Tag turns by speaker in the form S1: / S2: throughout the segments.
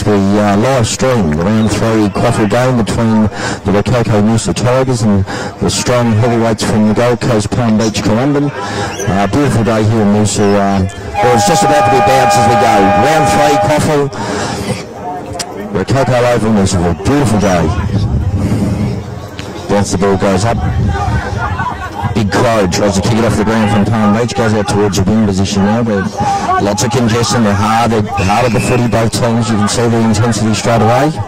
S1: as we uh, live stream the round three QAFL game between the Rokoko Noosa Tigers and the strong heavyweights from the Gold Coast Palm Beach Currumbin. Uh, beautiful day here in Noosa. Uh, well, it's just about to be bounced as we go. Round three QAFL. Rokoko over Noosaville. Beautiful day. Once the ball goes up, Big Crow tries to kick it off the ground from Palm Beach, goes out towards the wing position now. But lots of congestion, they're hard, they're hard at the footy, both teams. You can see the intensity straight away.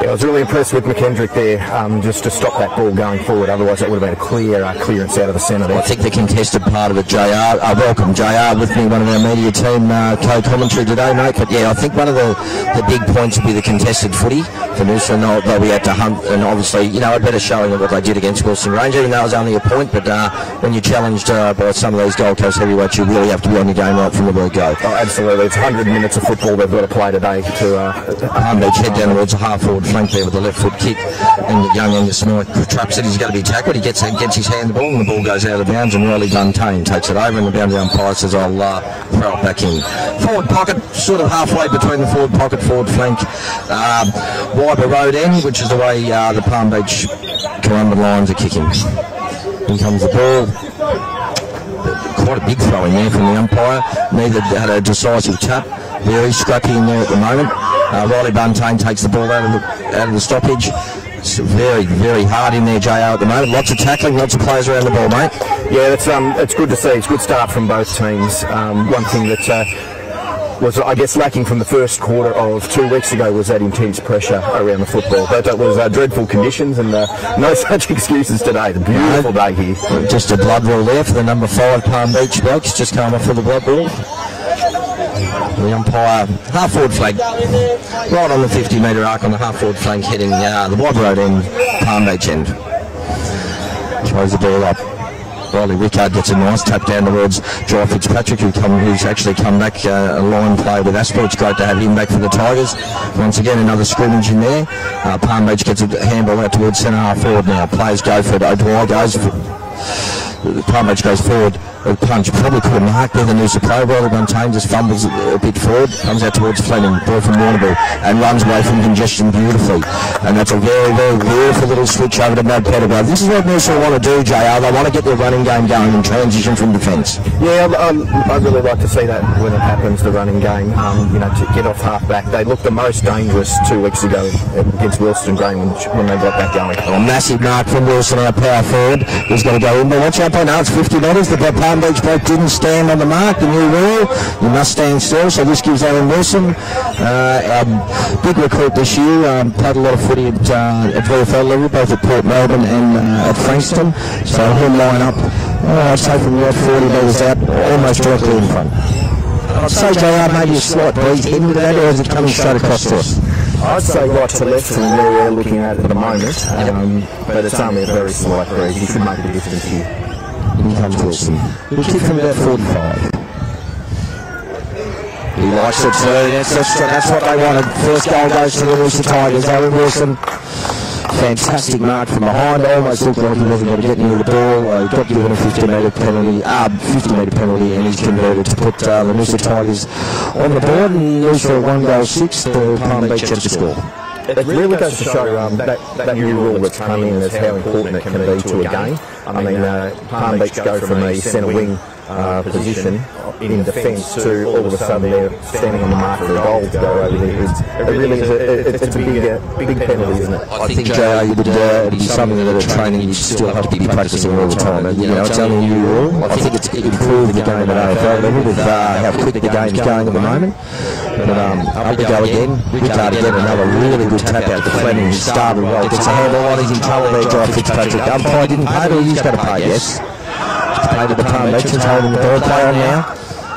S2: Yeah, I was really impressed with McKendrick there, um, just to stop that ball going forward. Otherwise, that would have been a clear uh, clearance out of the centre there.
S1: I think the contested part of it, JR, uh, welcome JR with me, one of our media team uh, co-commentary today, mate. But yeah, I think one of the, the big points will be the contested footy for Noosa. They'll, they'll be able to hunt, and obviously, you know, a better showing of what they did against Wilston Grange, even though it was only a point. But uh, when you're challenged uh, by some of these Gold Coast heavyweights, you really have to be on your game right from the word go.
S2: Oh, absolutely. It's 100 minutes of football they've got to play today to... Uh,
S1: Palm Beach head down towards the half forward flank there with the left foot kick, and young Angus Smith traps it. He's got to be tackled. He gets gets his hand the ball, and the ball goes out of bounds. And Riley Buntain takes it over, and the boundary umpire says, "I'll uh, throw it back in." Forward pocket, sort of halfway between the forward pocket, forward flank, um, Weyba Road end, which is the way uh, the Palm Beach Currumbin Lions are kicking. In comes the ball. Quite a big throw in there from the umpire. Neither had a decisive tap. Very scrappy in there at the moment. Uh, Riley Buntain takes the ball out of the, out of the stoppage. It's very, very hard in there, JR, at the moment. Lots of tackling, lots of players around the ball, mate.
S2: yeah, it's, um, it's good to see. It's a good start from both teams. Um, one thing that... Uh, was I guess lacking from the first quarter of two weeks ago was that intense pressure around the football. But it was uh, dreadful conditions and uh, no such excuses today. The beautiful day here.
S1: Just a blood rule there for the number five Palm Beach blokes, just come off for the blood rule. The umpire, half forward flank, right on the 50 metre arc on the half forward flank, heading uh, the Weyba Road end, Palm Beach end. Throws the ball up. Riley Rickard gets a nice tap down towards Joy Fitzpatrick, who come, who's actually come back uh, a line play with Aspley. It's great to have him back for the Tigers. Once again, another scrimmage in there. Uh, Palm Beach gets a handball out towards centre half forward now. Players go for it. O'Dwyer goes for Palm Beach goes forward. Punch probably could have marked there. The Noosa player. Riley Buntain just fumbles a bit forward, comes out towards Fleming, ball from Warrnambool, and runs away from congestion beautifully. And that's a very, very beautiful little switch over to Mad Peterborough. This is what Noosa want to do, JR. They want to get their running game going and transition from defence.
S2: Yeah, um, I'd really like to see that when it happens, the running game. Um, you know, to get off half back. They looked the most dangerous two weeks ago against Wilston Grange when, when they got that going.
S1: A massive mark from Wilson, our power forward. He's going to go in, but watch out, now it's 50 metres. The Palm Beach bloke didn't stand on the mark, the new rule. You must stand still, so this gives Alan Wilson uh, our big recruit this year. Um, played a lot of footy at, uh, at VFL level, both at Port Melbourne and uh, at Frankston. So he'll line up, oh, I'd say from about 40 metres out, almost directly in front. I'd say JR maybe a slight breeze into that, or is it coming straight across to us?
S2: I'd say right to left from where we're looking at at the moment, um, but it's only a very slight breeze. He should make a difference here.
S1: In comes Wilson. He'll kick from about 45. He likes it too. That's, that's, that's what they wanted. First goal goes to the Noosa Tigers. Owen Wilson. Fantastic mark from behind. Almost looked like he wasn't going to get near the ball. Uh, got given a 50 metre penalty, uh, 50 metre penalty, and he's converted to put uh, the Noosa Tigers on the board. And Noosa one goal six. The Palm Beach have to score.
S2: It really goes to show um, that, that new rule that's coming in is how important it can be to a game. I mean, uh, Palm Beach go from a centre wing uh, position in defence to all of a sudden they're standing on the mark for a goal to go over there. It really is a, it, it's a big, uh, big penalty, isn't it?
S1: I think JR you would uh, be something that at training you still have to be practicing all the time. And, you know, it's only. I think it's improved the game at AFL level with uh, how quick the game's going at the moment. But um, up we go again. Rickard again, another really good tap out to Fleming. Started well. Gets a handball on. He's in trouble there, Joy Fitzpatrick. Umpire didn't pay, he's got to pay, yes. To the Palm Beach. Holding the ball play on now.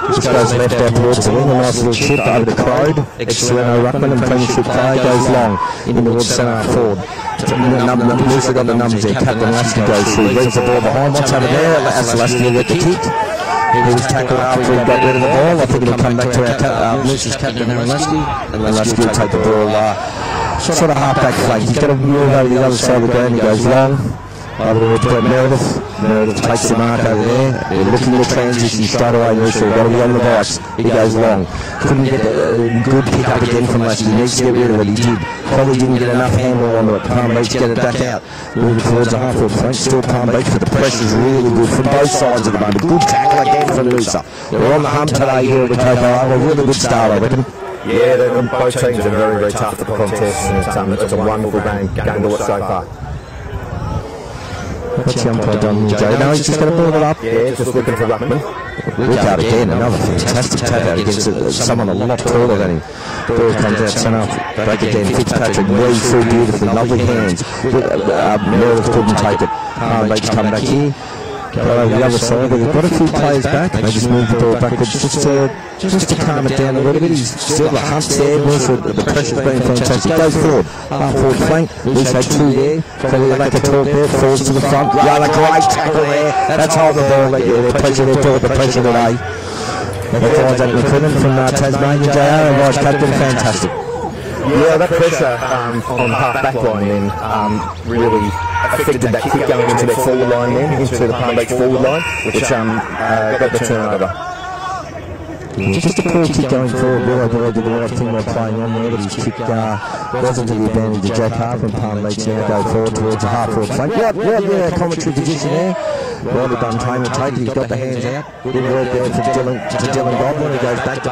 S1: Just goes left out towards the wing, a nice little chip over the Crowd. Ex-Sereno Ruckman and Premiership player goes long in towards centre forward. Noosa got the numbers there. Captain Lasky goes through, reads the ball behind. What's over there? That's Lasky will get the kick. He was tackled after he got rid of the ball. I think it'll come back to our uh, captain, Aaron Lasky. And Lasky will take the ball sort of half back flank. He's going to move over the other side of the ground. He goes long.
S3: Over to Brett Meredith. Meredith takes the mark over there. They're looking at transition straight away. Noosa got to be on the box. He goes long. Couldn't get a good pick up again from Lasky. He needs to get rid of it. He did. Probably didn't get enough handle onto it. Palm Beach get it back out. Moving towards the half foot front. Still Palm Beach, but the pressure's really good from both sides at the moment. Good tackle again from Noosa. They're on the hump today here at the Coco A really good start, I reckon.
S4: Yeah, both teams are very, very tough the contest, and it's, um, it's a wonderful game, game to watch so far.
S3: What's the umpire done here, Joe? No, he's just going to pull it up.
S4: Yeah, just looking for Ruckman.
S3: Look out again, another fantastic tap out against uh, someone a lot taller than him. Ball comes out, centre, it down. Fitzpatrick weaves through beautifully, lovely hands. Uh, uh, Meredith couldn't take it. Beach come back here. Over the other side, but they've got a few players back. They just move the ball backwards just to, just to calm it down a little bit. He's still the hunt's there. Also, the pressure's been fantastic. Goes forward, half forward flank. Loose had two there. Probably like a talk there. Falls to the front. Yeah, the great tackle there. That's hold the ball. They, they're pressure. They're the pressure today. That finds out McCrimmon from uh, Tasmania JR and Vice Captain. Fantastic.
S4: Yeah, that pressure um, on half back line then um, really affected that kick going into their forward line then, into the Palm Beach forward line, which um, uh, got the turnover.
S3: Just a poor kick going forward. Willow Boy did the right thing by playing on there, but his kick uh, wasn't to the advantage of Jack Harper and Palm Beach now go forward towards the half forward flank. Right, right, yeah, commentary position there. Riley Buntain will take it. He's got the hands out. Good work there for Dylan, to Dylan Godwin. He goes back to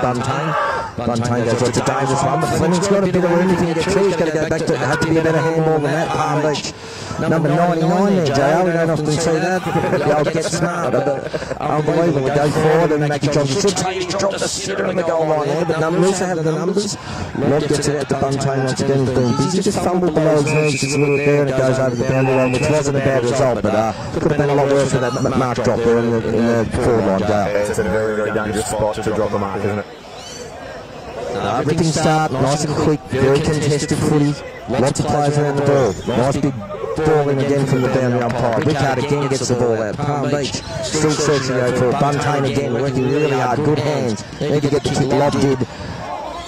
S3: Buntain. Buntain goes, well, it's a dangerous one, but Fleming's got a bit of room. He can get through. He's got to go back to, have to be a better handball than that. Palm Beach. Number 99 there, JL. We don't often see that. The old get smart. Unbelievable. They go forward and Mackie Johnson should take drop the sitter on the goal line there, but num- also have the numbers. Ned gets it out to Buntain once again. He's been busy. Just fumbled below his knees just a little bit there and it goes over the boundary line, which wasn't a bad result, but uh, could have been a lot worse for that mark drop there in the, in the forward line, JL.
S4: It's a very, very dangerous spot to drop a mark, isn't it?
S3: Uh, everything start nice and quick, very contested footy. Lots of players around the ball. Nice big ball in again from the boundary umpire. Rickard again gets the ball out. Palm Beach still searching for it. Buntain again working really hard. Good hands. Need to get the kick. Lob did.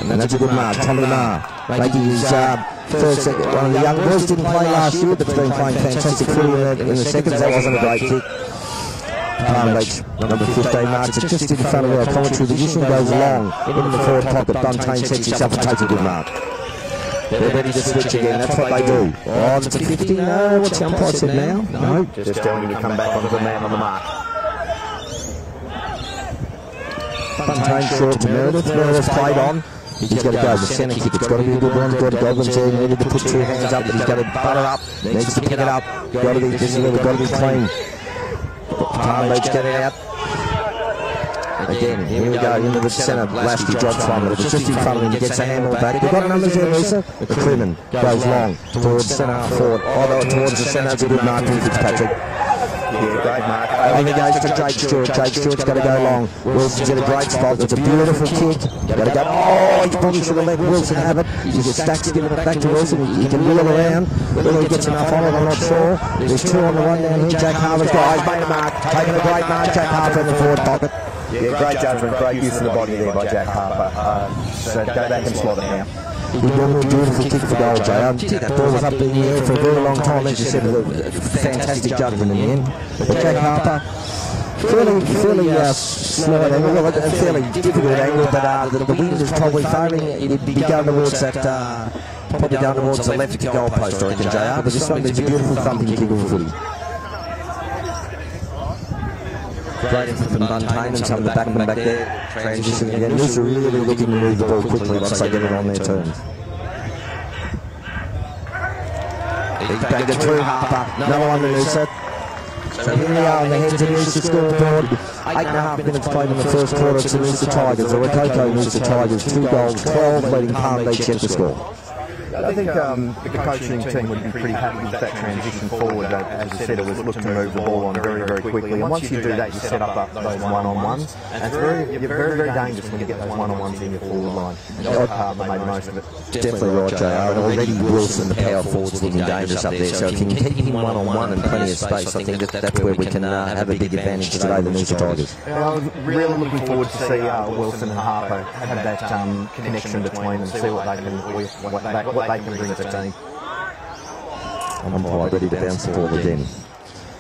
S3: And that's a good mark. Tommy Marr making his uh, first second. One of the young boys didn't play last year, but's been playing fantastic footy in the, in the seconds. That wasn't a great kick. Beach, number 15 marks it just in front of our commentary position, goes along in the forward pocket. Buntain sets himself and takes a good mark. They're ready to switch again, that's what they do. Oh, it's a 50, no, what's the umpire said now? No.
S4: Just telling you to come back onto the man on the mark.
S3: Buntain short to Meredith, Meredith played on. He's got to go. The centre kick. It's got to be a good one. Got to Godwin's there. Needed to put two hands up, he's got to butter up. Needs to pick it up. Got to be. This is where we've got to be clean. Palm Beach getting out. Again, here we go into the centre. Lasky drops one, but it's just in front of him. He gets a handle back. We've got numbers there, Lisa. The Crewman goes long towards centre forward. Although towards the centre, it's a good mark from Fitzpatrick.
S4: Yeah, great mark.
S3: And he goes to Jake Stewart. Jake Stewart's got to go long. Wilson's in a great spot. It's a beautiful kick. Got to go. Oh, he probably should have let Wilson have it. He just stacks giving it back to Wilson. He, he can wheel it around. Whether he gets enough on it, I'm not sure. There's two on the one down here. Jack Harper's got. He's made a mark. Taking a great mark. Jack Harper in the forward pocket.
S4: Yeah, great judgment, great use of the body there by Jack Harper. Uh, so go back and slot it now.
S3: He did a beautiful kick for goal, Jay. That ball was up in the air for a very long time. As you said, a fantastic judgment in the end. But Jack Harper, fairly, fairly uh, slight angle, well, a fairly difficult angle, but uh, the, the wind is probably favouring. It'd be going towards that, uh, probably going towards the left goal post, I reckon, JR. But this one, it's a beautiful thumping kick of footy. Great effort from Buntain and some of the backmen back there. Transition again. Are really looking to move the ball quickly once they get it on their. He's back it through Harper. Another one to Noosa. So here we are on the heads of Noosa scoreboard. Eight and a half minutes played in the first quarter. It's the Noosa Tigers. The Rococo Noosa Tigers. Two goals, 12 leading Palm Beach yet to score.
S4: I think um, the coaching team would be pretty happy with that transition forward. Uh, as I said, it was looking to move the ball on very, very quickly. And once you do that, you set up those one-on-ones. And it's very, you're very, very dangerous when you get those one-on-ones in your forward line. And Harper made most of it.
S3: Definitely right, JR. And already Wilson, the power forward's looking dangerous up there. So if you can keep him one-on-one and plenty of space, I think that that's where we can uh, have a big advantage today, the Noosa Tigers.
S4: And I'm really looking forward to see uh, Wilson and Harper have that um, connection between them, see what they can, what they, what they can bring to the team.
S3: Umpire ready to bounce the ball again.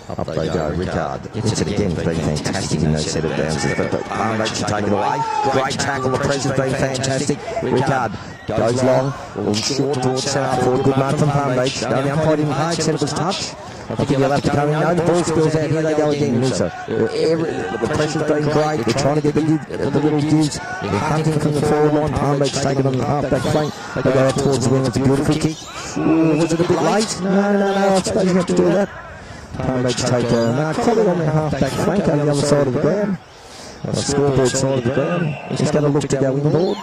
S1: Up they go. Ricard hits it again. Been fantastic in those set of downs. But Palm Beach to take it away. Great tackle. The pressure's been fantastic. Ricard goes long. Or short towards centre forward. Good mark from Palm Beach. The umpire didn't play. Said it was touch. I think he'll have to. No, the ball spills out. Here they go again. Noosa. Uh, the pressure's been great. They're trying to get the, the little gives. They're hunting from the forward line. Palm Beach taking on the half-back flank. They go out towards the wing. It's a beautiful kick. Ooh, was it a bit late? No, no, no. I suppose you have to do that. Palm Beach take a no, probably on the half-back flank on the other side of the ground. On the scoreboard side of the ground. He's going to look to go inboard.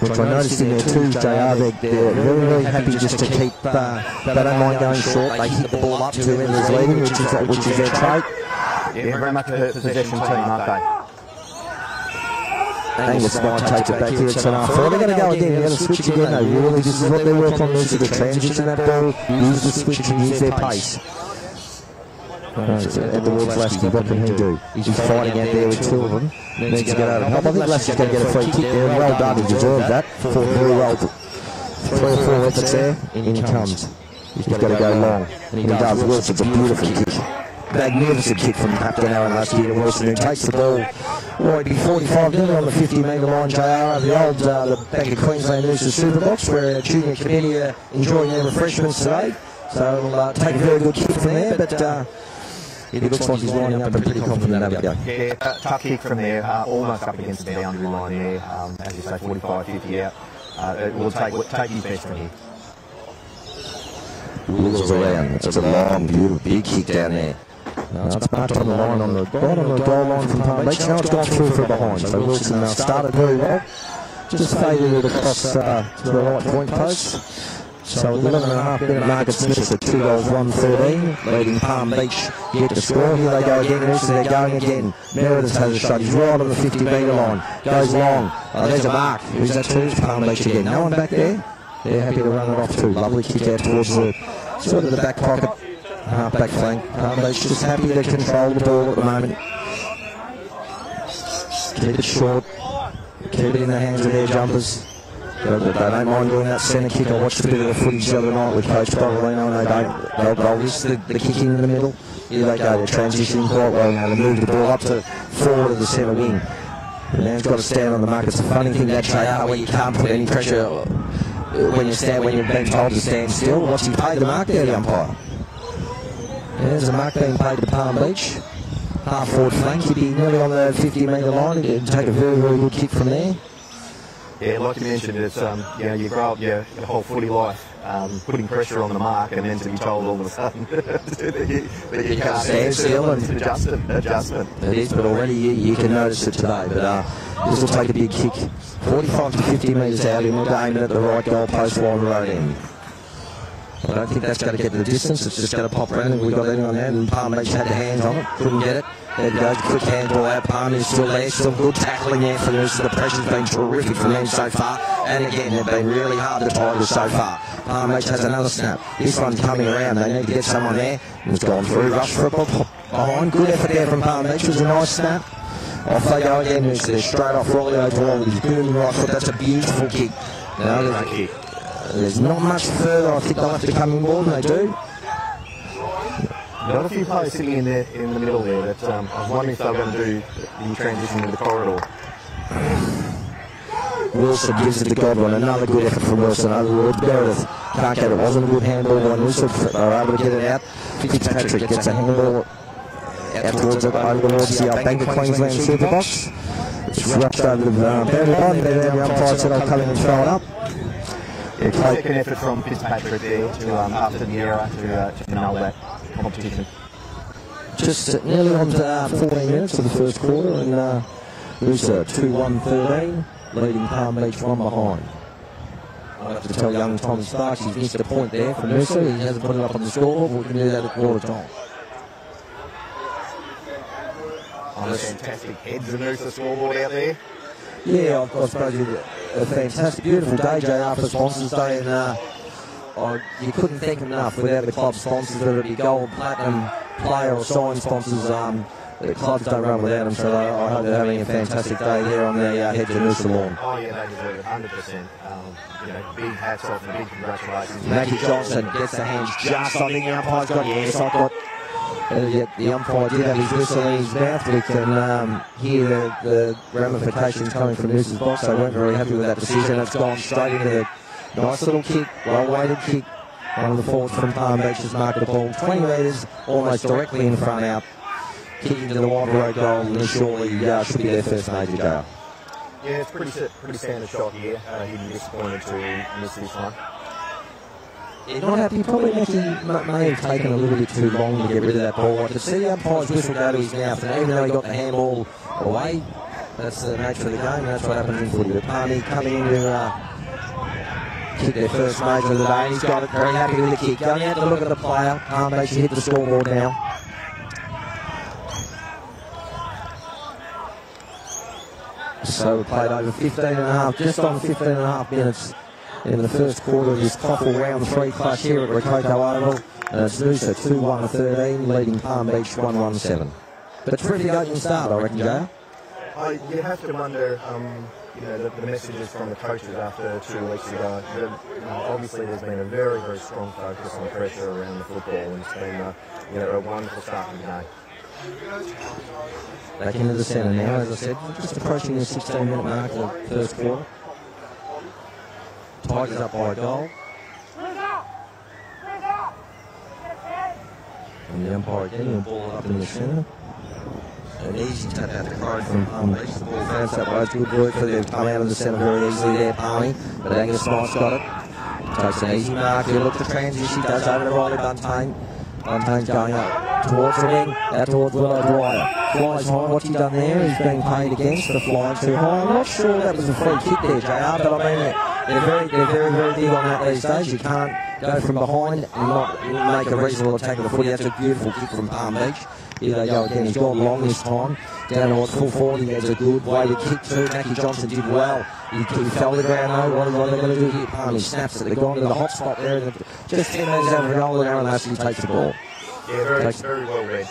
S1: Which I noticed in there too, JR, they're, they're very, very happy just to keep, uh, they don't mind going short. They hit the ball up to whoever's leading, which is, which is their trait.
S4: Yeah, very much a possession team, aren't they?
S1: Angus Knight takes it back here. It's an half. They're going to go again. They're going to switch again. They really, this is what they work on. This is the transition that ball. Use the switch and use their pace. Edward Lasky, what can he do? He's fighting out there with two of them. Needs to get out of help. I think Lasky's going to get a free kick there. Well done. He deserved that. Very well. Three or four efforts there. In he comes. He's got to go long. And he does. Wilson's a beautiful kick magnificent kick from Captain Aaron Lasky to Wilson, who takes the ball. It'd be 45 nil on the 50 metre line, JR, the old uh, the Bank of Queensland Noosa Super Box, where junior committee are enjoying their refreshments today. So we'll uh, take a very good kick from there, but uh, it looks like he's lining up and pretty confident a go.
S4: Yeah, tough kick from there, uh, almost up against the boundary line there. Um, as you say, 45 50 out. Uh, it will take, take his best from here.
S1: Wheels around. It's a long, beautiful, big kick down there. No, it's marked on the line on the right on the goal line from Palm Beach. Now it's gone through from behind. So Wilson uh, started very well. Just faded it across uh, to the right point post. So 11 and a half minute Margaret Smith at 2 goals 113, leading Palm Beach get the score. Here they go again, also they're going again. Meredith has a shot. He's right on the 50 metre line. Goes long. Oh, there's a mark. Who's that to? It's Palm Beach again. No one back there. They're happy to run it off too. Lovely kick out towards the sort of the back pocket half back flank. Palm Beach just happy to control the ball at the moment. Keep it short. Keep it in the hands of their jumpers. They don't mind doing that centre kick. I watched a bit of the footage the other night with Coach Borrolino and they don't. They'll, they'll risk the, the kicking in the middle. Here they go. They're transitioning quite well now. They move the ball up to forward of the centre wing. The man's got to stand on the mark. It's a funny thing that JR where you can't put any pressure uh, when you stand when you're being told to stand still. What's he paid the mark there, the umpire? There's a mark being paid to Palm Beach. Half forward flank, he'd be nearly on the 50 metre line. He'd take a very, very good kick from there.
S4: Yeah, like you mentioned, it's um, you know, you grow up your, your whole footy life um, putting pressure on the mark, and then to be told all of a sudden that, you, that you can't stand still and adjustment, adjustment.
S1: It is, but already you, you can notice it today. But uh, this will take a big kick, 45 to 50 metres out, and we'll aim it at the right goal post Weyba Road end. I don't think that's going to get the distance. It's just going to pop around. We got anyone there, and Palm Beach had the hands on it, couldn't get it. It goes, quick handball out. Palm is still there, still good tackling there for the The pressure's been terrific from them so far. And again, they've been really hard to target so far. Palm Beach has another snap. This one's coming around. They need to get someone there. It's gone through. Rush for a behind. Good effort there from Palm Beach. It was a nice snap. Off they go again. It's straight off Rolly O'Dwyer with his booming right foot. That's a beautiful kick. There's, there's not much further. I think they'll have to come in more than they do.
S4: Got a few players sitting in there in the middle there that um, I was wondering if they were going to do the transition to the corridor.
S1: Wilson gives it to Godwin. Another good effort from Wilson. Overruled Meredith. Can't get it. Wasn't a good handball by Wilson. Were able to get it out. Fitzpatrick gets a handball out towards it, over towards the uh, Bank of Queensland Super Box. It's rushed over the uh, boundary line. Then the umpire said, I'll and throw it up.
S4: Yeah, second effort from Fitzpatrick there to um, after the error to, uh, to null that competition.
S1: Just nearly on to uh, 14 minutes of the first quarter, and uh, Noosa 2 1 13, leading Palm Beach one behind. I have to tell young Tom Starks he's missed a point there from Noosa. He hasn't put it up on the scoreboard, but we can do that at quarter time.
S4: On the fantastic heads of Noosa scoreboard out there.
S1: Yeah, I, I suppose it's a fantastic, beautiful day, JR, for Sponsors Day, and uh, oh, you couldn't thank them enough without the club sponsors, whether it be gold, platinum, player or sign sponsors. Um, the clubs don't run without him, so I, hope they're having a fantastic day here on the uh, and Noosa lawn.
S4: Oh, yeah, they deserve it 100%. Um, you know, big hats off and big congratulations.
S1: Mackie Johnson gets the hands just on the umpire's got, yes, I've got uh, the umpire did have his whistle in his mouth. We can um, hear the, the, ramifications coming from Noosa's box. They weren't very happy with that decision. It's gone straight into the nice little kick, well weighted kick. One of the forwards from Palm Beach has marked the ball 20 metres, almost directly in front out. Kicking to the Weyba Road goal, and surely uh, should be their first major goal.
S4: Yeah, it's pretty pretty standard shot here. Uh, he'd be disappointed to miss this one.
S1: Yeah, not happy. Probably Mackie may have taken a little bit too long to get rid of that ball. I could see the umpire's whistle go to his mouth, and even though he got the handball away, that's the nature of the game. That's what happens in footy. But Palmy coming in to uh, kick their first major of the day. He's got it. Very happy with the kick. Going out to look at the player. Palm Bay should hit the scoreboard now. So we played over 15 and a half, just on 15 and a half minutes in the first quarter of this QAFL round three clash here at Rococo Oval. And it's Noosa 2-1 13, leading Palm Beach 1-1-7. But pretty open start, I reckon, Joe.
S4: I, you have to wonder, um, you know, the, the, messages from the coaches after two weeks ago. The, obviously, there's been a very, very strong focus on pressure around the football, and it's been, uh, you know, a wonderful start to the game.
S1: Back into the centre now, as I said, just approaching the 16 minute mark of the first quarter. Tigers up by a goal. And the umpire getting the ball up in the centre. An easy tap out the crowd from. The ball bounced that way. Good work for them. Come out of the centre very easily there, Palmy. But Angus Moss got it. Takes an easy mark. You look at the transition. Does over to Riley Buntain. Buntain's going up towards the wing. Out towards Willow Dwyer. Flies high. What's he done there? He's being paid against the flying too high. I'm not sure that was a free kick there, JR, but I mean, they're very, they're very, very big on that these days. You can't go from behind and not make a reasonable attack of the footy. That's a beautiful kick from Palm Beach. Here they go again. He's gone long this time. Down towards full forward. He has a good way to kick too. Mackie Johnson did well. He, he fell to the ground though. What, what are they going to do here? Palm, he snaps it. They've gone to the hot spot there. Just 10 metres out of the goal and Aaron Lassie takes the ball.
S4: Yeah, very, takes, very well read.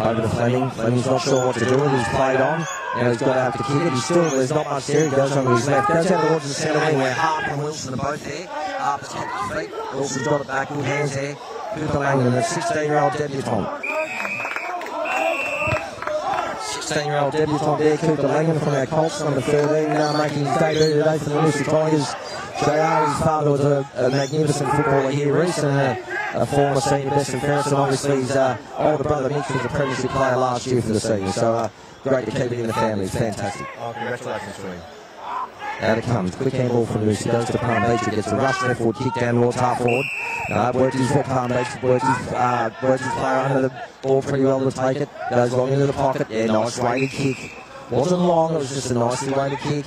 S1: Over to Fleming. Fleming's not sure what to do with He's played on. Now he's got to have to kick it. He's still, there's not much there. He goes on his left. Goes out towards the centre wing where Harp and Wilson are both there. Harper's kept his feet. Wilson's got it back. Good hands there. Cooper Langdon, a 16 year old debutant. 16 year old debutant there, Cooper Langdon from our Colts, number 13, now making his debut today for the Noosa Tigers. JR, his father was a, a magnificent footballer here recently a former senior best and fairest, and obviously his uh, older brother Mitch was a premiership player last year for the seniors. So uh, great to keep it in the family. It's fantastic.
S4: Oh, congratulations to him.
S1: Out it comes. Quick handball from Lucy. Goes to Palm Beach. He gets a rush left forward, kick down towards half forward. Uh, foot, Palm Beach. Works his, uh, his player under the ball pretty well to take it. Goes long into the pocket. Yeah, nice weighted kick. Wasn't long, it was just a nicely weighted kick.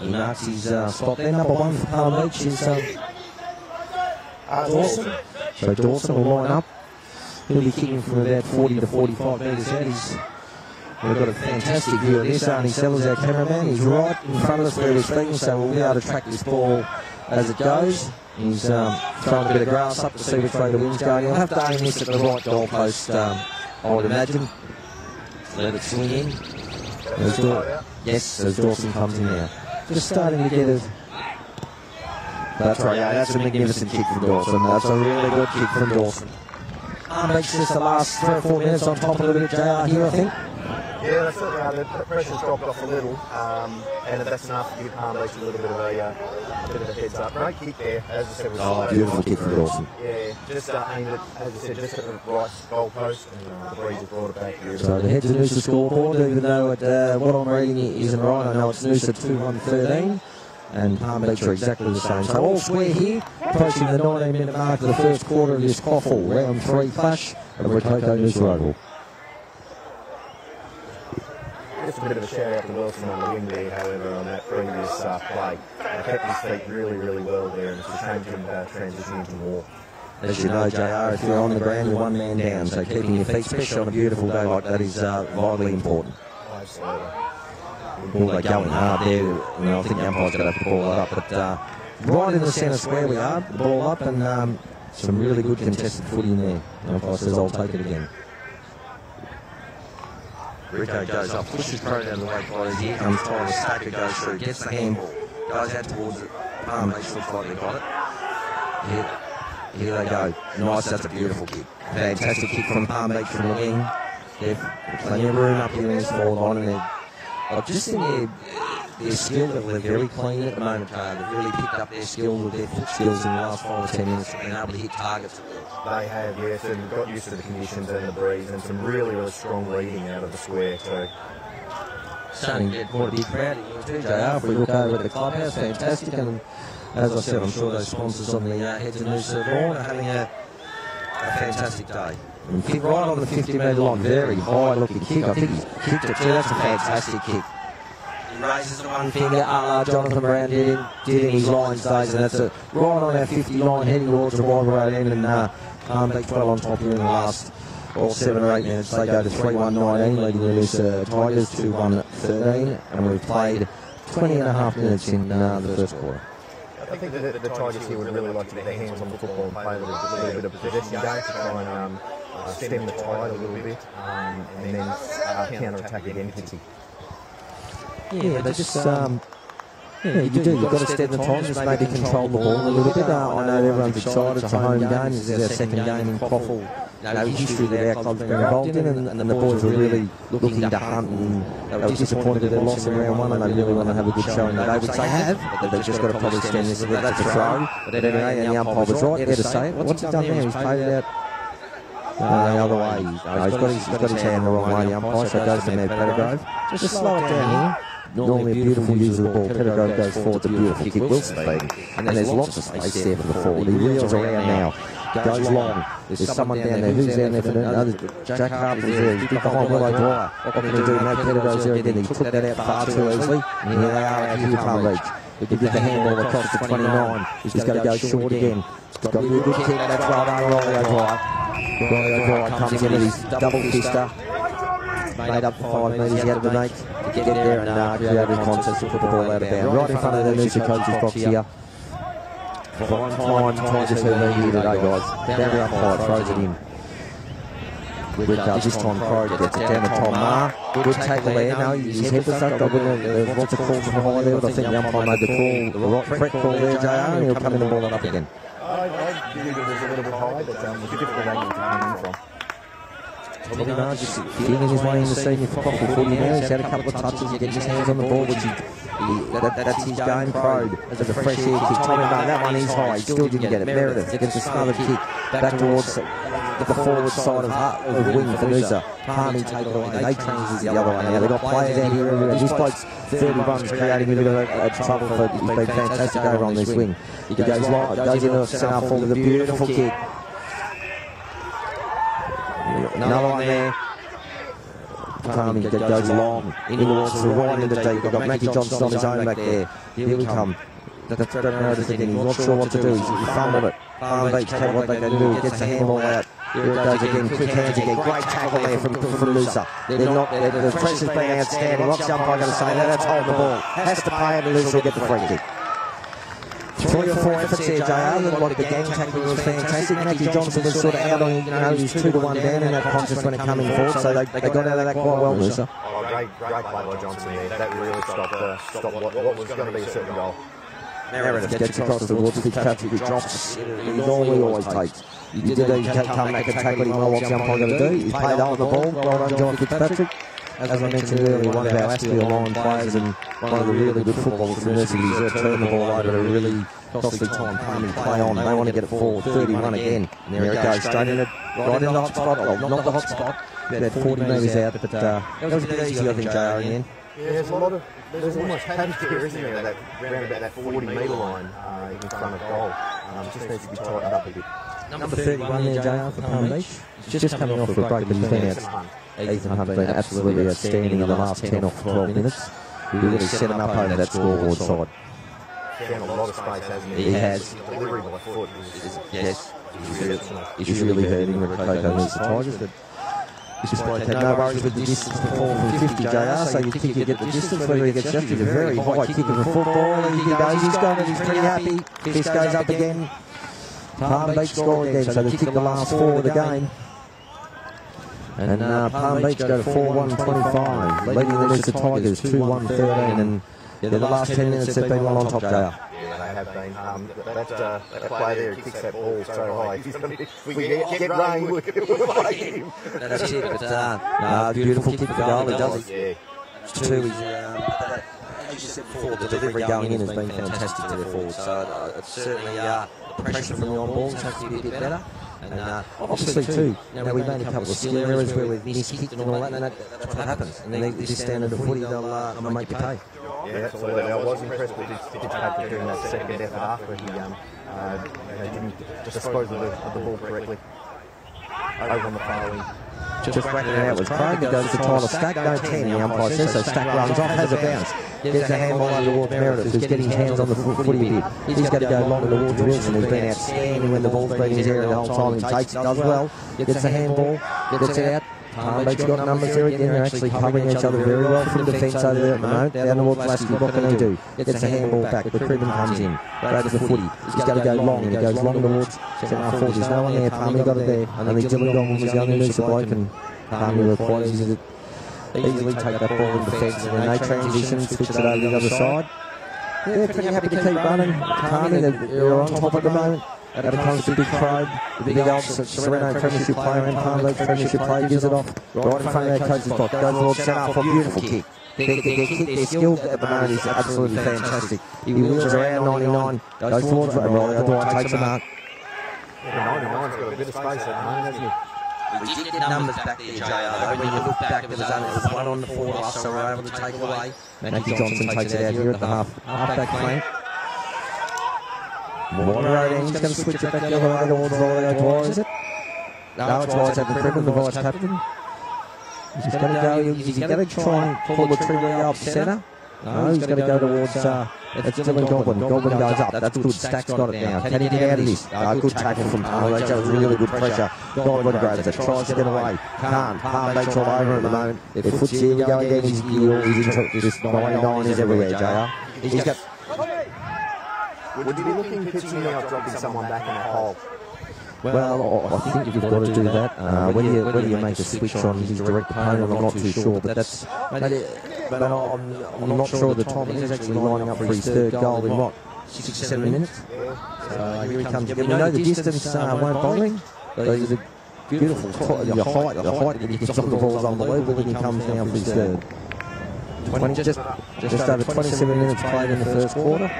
S1: He marks his uh, spot there. Number one for Palm Beach is um, Dawson. So Dawson will line up. He'll be kicking from about 40 to 45 metres out. He's, we've got a fantastic view of this. Arnie Sellers, our cameraman, he's right in front of us where we're speaking, so we'll be able to track this ball as it goes. He's um, throwing a bit of grass up to see which way the wind's going. He'll have to aim this at the right goalpost, um, I would imagine. Let it swing in. As yes, as Dawson comes in now. Just starting to get it. That's right, yeah, that's a magnificent kick from Dawson. That's a really good kick from Dawson. Um, makes this the last three or four minutes on top of the bit JR here, I think.
S4: Yeah, that's it. Uh, the pressure's dropped off a little, um, and that's enough to give Palm Beach a little bit of a, uh, a bit of a heads up. Great kick there, as I said. Was
S1: oh, beautiful kick from Dawson.
S4: Yeah, just uh, aimed it, as I said, just at the right goal post, and uh, the breeze has brought it back here.
S1: So the Heads of Noosa scoreboard, even though it, uh, what I'm reading isn't right, I know it's Noosa 2-1-13 and Palm Beach are exactly the same. So all square here, approaching the 19 minute mark of the first quarter of this QAFL round three clash of Rococo Noosa Oval.
S4: Just a bit of a shout out to Wilson on the wing there, however, on that previous uh, play. He kept his feet really, really well there, and it's a shame to uh, transition into more.
S1: As you know, JR, if you're on the ground, you're one man down, so keeping your feet, especially on a beautiful day like that, is uh, vitally important.
S4: Absolutely
S1: ball they're going hard there. You know, I think the umpire's got to have the ball up, but uh, right in the centre square we are, the ball up, and um, some really good contested footy in there. And umpire says, I'll take it again. Rico goes up, pushes Crow down the weight body. Here comes Tyler Stacker, goes through, gets the handball, goes out towards it. Palm Beach looks like they got it. Here, here they go. Nice, that's a beautiful kick. Fantastic kick from Palm Beach from the wing. They've plenty of room up here in this forward line, and they're just in their, their skill level, they're very clean at the moment. Uh, they've really picked up their skills with their foot skills in the last five or ten minutes, and been able to hit targets.
S4: They have, yes, and got used to the conditions and the breeze, and some really, really strong leading out of the square too.
S1: Starting to get more big crowd here too, JR. If we look over at the clubhouse, fantastic. And as I said, I'm sure those sponsors on the uh, Heads of Noosa Lawn are having a, a fantastic day. And kick right on the 50 metre line, very high looking kick. I think he kicked it too. That's a fantastic kick. Raises the one finger, a la Jonathan Brown did, did in his Lions days, and that's a right on our 50 line, heading towards the Weyba Road end, and uh, Palm Beach well on top here in the last all seven or eight minutes. They go to 3 1 19, leading the Noosa Tigers 2 1 13, and we've played 20 and a half minutes in uh, the first quarter.
S4: I think that the, the Tigers here would really like to get their hands on the football and play a little, little bit of possession game to try and um, uh, stem the tide a little bit um, and then uh, counter attack again, Pitsy.
S1: Yeah, they just, um, yeah, you do. You've got to stem the time, just maybe control the ball a little bit. Uh, I know everyone's excited. It's a home game. This is our second game in QAFL. No history that our club's been involved in, and, and the boys were really looking to hunt. And they were disappointed that they lost in round one, and they really want to have a good showing. They would say have, but they've just got to probably stem this a bit. That's a throw. But anyway, and the umpire was right there to say it. What's he done there? He's paid it out. Uh, the other way. No, he's got his, he's got his hand the wrong way, the umpire, so it goes to Matt Pettigrove. Just slow it down here. Normally a beautiful use of the ball. Pettigrove goes forward, a beautiful kick. Wilson speed. And there's lots of space there for the forward. He reels around now. Goes long. There's someone down there. Who's down there for the no, Jack Harper's there. He's behind Willow Dwyer. What can he do? Matt Pettigrove's there again. He took that out far too easily. And here they are out here, Palm He gives the handball across to 29. He's got to go short again. He's got a good kick. That's well done, Dwyer. Rolio Dwyer comes in with his double fister. Made up for five metres he had to make to get there and uh, create a contest to put the ball out of bounds. Right in front of the Noosa coach's box here. Fine time, Tigers who lead here today, guys. Boundary up high, throws it in. With uh, this time Crow gets it down to Tom Maher. Good tackle there. No, his head was. There's lots of calls from high there, but I think the umpire made the call, the right correct call there, JR, and he'll come in and ball it up again.
S4: I, I believe it was a little bit high, but um, it's a difficult angle to come in from.
S1: Tommy Maher just feeling his way in the senior football footy now. He's had a couple of touches, he gets his hands on the ball, which he, he that, that's his game pro as a fresh air kick. Tommy Maher, that one is high, he still didn't get it. Meredith gets a kick back towards the forward side of, uh, of wing for Noosa. Palmy take it away, they change the other way now. They've got players out here, this bloke's 30 runs creating a bit of a, trouble, but he's been fantastic over on this wing. He goes, long, goes into the centre forward with a beautiful kick. Another one there. Palmy goes long in towards the right into deep. We've got Mackie Johnson on his own back there. Here we come. That's Brett Meredith again. He's not sure what to do. He's fumbled it. Palm Beach take what they can do. Gets the handball out. Here it goes again. Quick hands again. Great tackle there from, from Noosa. They're not, they're, the pressure's been outstanding. What's the umpire going to say? That's holding the ball. Has to pay it and Noosa will get the free kick. Three or four efforts there, JR. Looked like the gang tackling was fantastic. Mackie Johnson was sort of out on, you know, he was two to one down in that contest when it coming forward, so they, they got out of that quite well.
S4: Oh, great, great play by Johnson there. That really stopped, uh, stopped what, what was going to be a certain goal.
S1: Meredith gets across the woods. Fitzpatrick he drops. He always takes. He did he come back and take what he know what the umpire going to do. He played on the ball. Well done, John Fitzpatrick. As I mentioned earlier, one of our Aspley line players and one of the really good footballers from Mercy Reserve turned the ball over at a really costly time. Palmy play on. They want to get it forward. 31 again. And there it goes. Straight in it. Right in the hot spot. Oh, not the hot spot. About 40 metres out. But uh, that was a bit easy, I think, JR, in the end.
S4: Yeah, there's a lot of there's almost padded here, isn't there? That round about that 40 metre line uh, in front of goal. Um, just needs to be tightened up a bit.
S1: Number 31 there, JR, for Palm Beach. He's just coming off for a break, but he's been out. Ethan Hunt's been absolutely outstanding in the last 10 or 12 minutes. He really set him up over that scoreboard side.
S4: Found a lot of space, hasn't he?
S1: He has.
S4: Delivery by foot is, is
S1: Yes, he's really, he's really hurting Rokoko needs the Tigers, but this bloke had no worries with the distance before from 50 JR, so you think you get the distance, whether he gets just a very high kick of a football, and he goes, he's gone and he's pretty happy. This goes up again. Palm Beach score again, so they kick the last four of the game. And uh, Palm Beach go to 4-1-25, leading the Noosa Tigers 2-1-13, and yeah, the last 10 minutes they've been well on top, JR.
S4: They have been. Um, that, uh, that play there, he kicks that ball so high. if we get, get rain, we'll, we'll play him.
S1: That's it, but uh, uh, beautiful kick for goal, he does it.
S4: Yeah.
S1: It's two, he's, um, as you said before, the delivery going in has been fantastic to the forward, so uh, it's certainly uh, the pressure from the on ball has to be a bit better. And uh, obviously too, you know, we've made a couple of skill errors where we've missed kicked and all that, and that, that's what happens. And they, this standard of footy, they'll, uh, they'll make you pay.
S4: Yeah, absolutely. I was impressed with Fitzpatrick doing that second effort after he um, uh, didn't dispose of the, of the ball correctly. Over on the far wing.
S1: Just whacking it out with Craig. It goes to Tyler Stack. No 10, the umpire says. So Stack runs off, has a bounce. There's a handball under towards Meredith, who's getting his hands on the foot, footy a bit. He's got to go longer towards Wilson, who's been outstanding when the ball's been in his area the whole time. He takes it, does well, gets the handball, gets it out. Beach got numbers there again. They're actually covering each other very well from defence over there at the moment. Down towards Lasky, what can he do? Gets a handball back. The Cribben comes in. Grabs the footy. He's got to go long, and he goes long towards centre forward. There's no one there. Palmy got it there. Only Goldman was the only Noosa bloke, and Palmy were quite easy to easily take that ball in defence. And then they transition, switch it over the other side. They're pretty happy to keep running. Palmy, they're on top at the moment. Out comes the big Crow, the big old Sereno Premiership player and Palm Beach Premiership player, gives it off right in front of their coach's box. Goes towards centre for a beautiful kick. Their, their, kick, their skill at the moment is absolutely fantastic. He wheels around 99, goes towards Riley, Dwight takes a mark.
S4: Yeah, 99's got a bit of space at the moment, hasn't he?
S1: We did get numbers back there, JR, though. When you look back, it was, only, it was one on the forward off, so we're able to take away. Matthew Johnson takes it out here at the half, half back flank. Water right in, he's going to switch it back the other way towards O'Dwyer, is it? No, it's at the Cribben, the vice captain. He's going to go, is he going to try and pull the trigger up centre? No, he's going to go towards, uh, it's Dylan Godwin. Godwin goes up, that's good, Stack's got it now. Can he get out of this? Uh, good tackle from Beach, that was really good pressure. Godwin grabs it, tries to get away, can't. Palm Beach all over at the moment. Their foot's here, we go again, he's, he's into this 99 is everywhere, JR. He's got
S4: Would you be looking pitching now dropping someone back in the hole?
S1: Well, I think you've got to do that. Uh, whether, you, whether you make a switch on his direct opponent, I'm not too sure. But that's, but, but I'm, I'm not sure the time he's actually lining up for his third goal in what six, seven minutes. So here he comes. We know the distance uh, won't bother him. Beautiful the height, the height that he gets on the ball is unbelievable. And he comes now for his third. 20, just, just over 27 minutes played in the first quarter.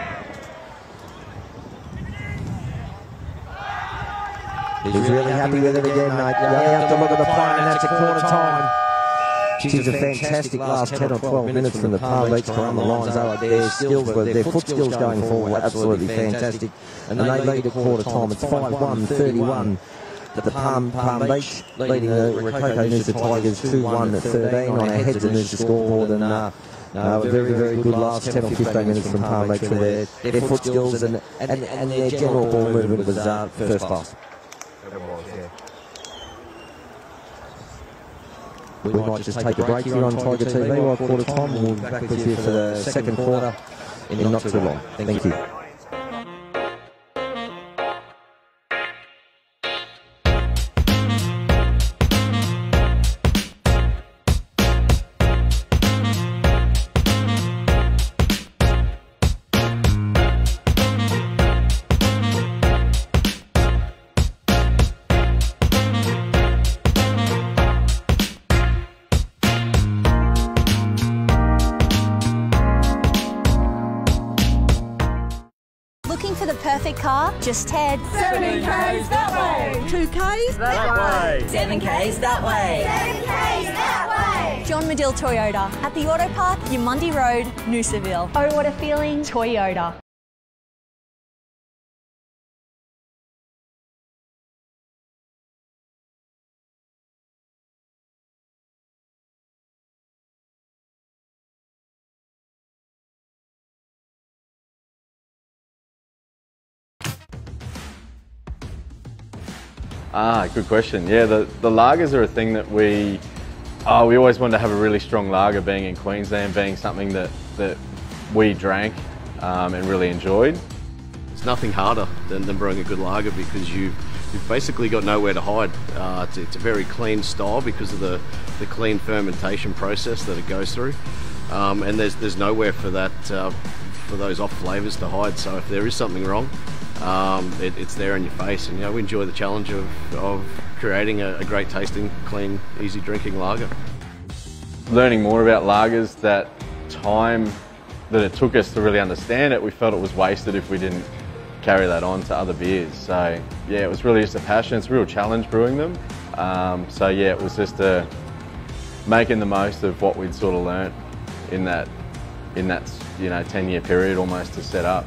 S1: He's really happy with it again, only have to look at the play, and that's a quarter time. She's a fantastic last 10 or 12 minutes from the Palm Beach to run the lines. Though their skills, were, their foot skills going forward were absolutely fantastic. And they lead at quarter time. It's 5-1, 31. The Palm, Palm Beach leading the Rococo Noosa Tigers 2-1 at 13 on a heads of Noosa scoreboard. And uh, uh, very, very good last 10 or 15 minutes from Palm Beach with their, their foot skills and, and, and their general ball movement was uh, first class.
S4: Yeah.
S1: We might just take a break here on Tiger TV while quarter time. We'll be back with you for the second quarter in not too long. Thank you.
S5: Perfect? Just head
S6: 7Ks that way.
S5: 2Ks
S6: That way.
S5: 7Ks that way. 7Ks that way. John Madill Toyota at the Auto Park, Eumundi Road, Noosaville. Oh, what a feeling! Toyota.
S7: Ah, good question. Yeah, the, the lagers are a thing that we, oh, we always wanted to have a really strong lager being in Queensland, being something that, that we drank um, and really enjoyed.
S8: it's nothing harder than, than brewing a good lager because you you've basically got nowhere to hide. Uh, it's, it's, a very clean style because of the, the clean fermentation process that it goes through, um, and there's there's nowhere for that uh, for those off flavors to hide. So if there is something wrong, um, it, it's there in your face, and you know we enjoy the challenge of, of creating a, a great tasting, clean, easy drinking lager.
S7: Learning more about lagers, that time that it took us to really understand it, we felt it was wasted if we didn't carry that on to other beers. So yeah, it was really just a passion. It's a real challenge brewing them. Um, so yeah, it was just a, making the most of what we'd sort of learnt in that in that you know 10 year period almost to set up.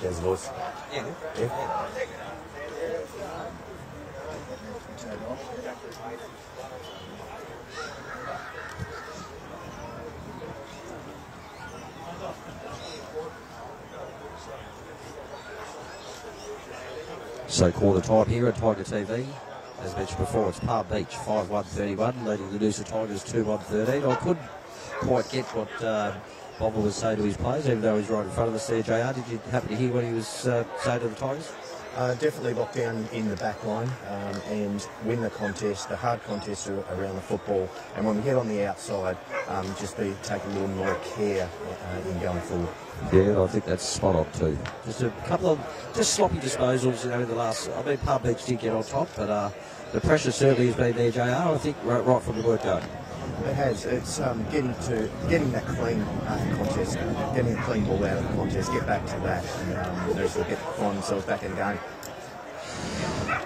S4: There's los. Ja.
S1: So quarter time here at Tiger TV. As mentioned before, it's Palm Beach 5-1-31, leading the Noosa Tigers 2-1-13. I couldn't quite get what uh, Bobble was say to his players, even though he's right in front of us there, JR. Did you happen to hear what he was uh, saying to the Tigers?
S4: Uh, definitely lock down in the back line um, and win the contest, the hard contest around the football. And when we get on the outside, um, just be take a little more care uh, in going forward.
S1: Yeah, I think that's spot on too. Just a couple of just sloppy disposals, you know, in the last. I mean, Palm Beach did get on top, but uh, the pressure certainly has been there, JR. I think right, right from the word go.
S4: It has. It's um, getting to getting that clean uh, contest, getting a clean ball out of the contest, get back to that, and um, Noosa get find themselves back in the game.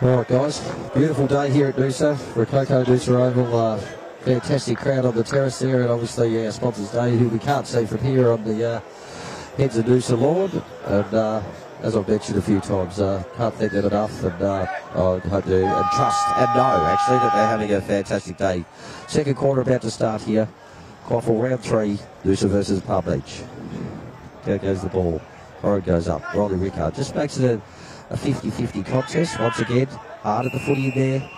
S1: All right, guys. Beautiful day here at Noosa. Rococo Noosa Oval. Uh, fantastic crowd on the terrace there, and obviously our sponsors day, who we can't see from here on the uh, heads of Noosa Lord. And uh, as I've mentioned a few times, uh, can't thank them enough, and uh, I to and trust and know actually that they're having a fantastic day. Second quarter about to start here. QAFL round three, Noosa versus Palm Beach. There goes the ball. Forward goes up. Riley Rickard just makes it a 50-50 contest once again. Hard at the footy there.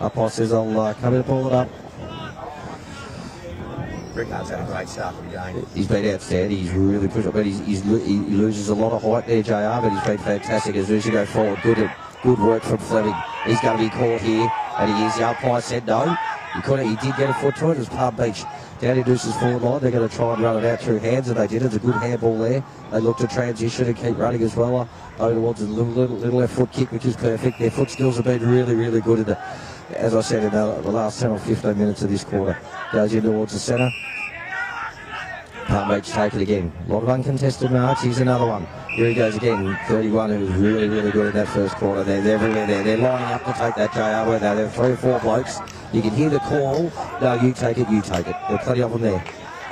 S1: Umpire says I'll uh, come in and ball it up.
S4: Great start.
S1: He's been outstanding. He's really pushed up, but he's, he's, he loses a lot of height there, JR. But he's been fantastic as as you go forward. Good, good work from Fleming. He's going to be caught here, and he is. The umpire said no. He could He did get a foot to it. It was Palm Beach. Downey Deuce's forward line. They're going to try and run it out through hands, and they did. It's a good handball there. They look to transition and keep running as well. Over towards a little, little, little left foot kick, which is perfect. Their foot skills have been really, really good. In the, as I said, in the, the last 10 or 15 minutes of this quarter. Goes in towards the centre. Palm Beach take it again. A lot of uncontested marks. Here's another one. Here he goes again. 31, who was really, really good in that first quarter. They're, they're everywhere there. They're lining up to take that JR where there. are three or four blokes. You can hear the call. No, you take it, you take it. There are plenty of them there.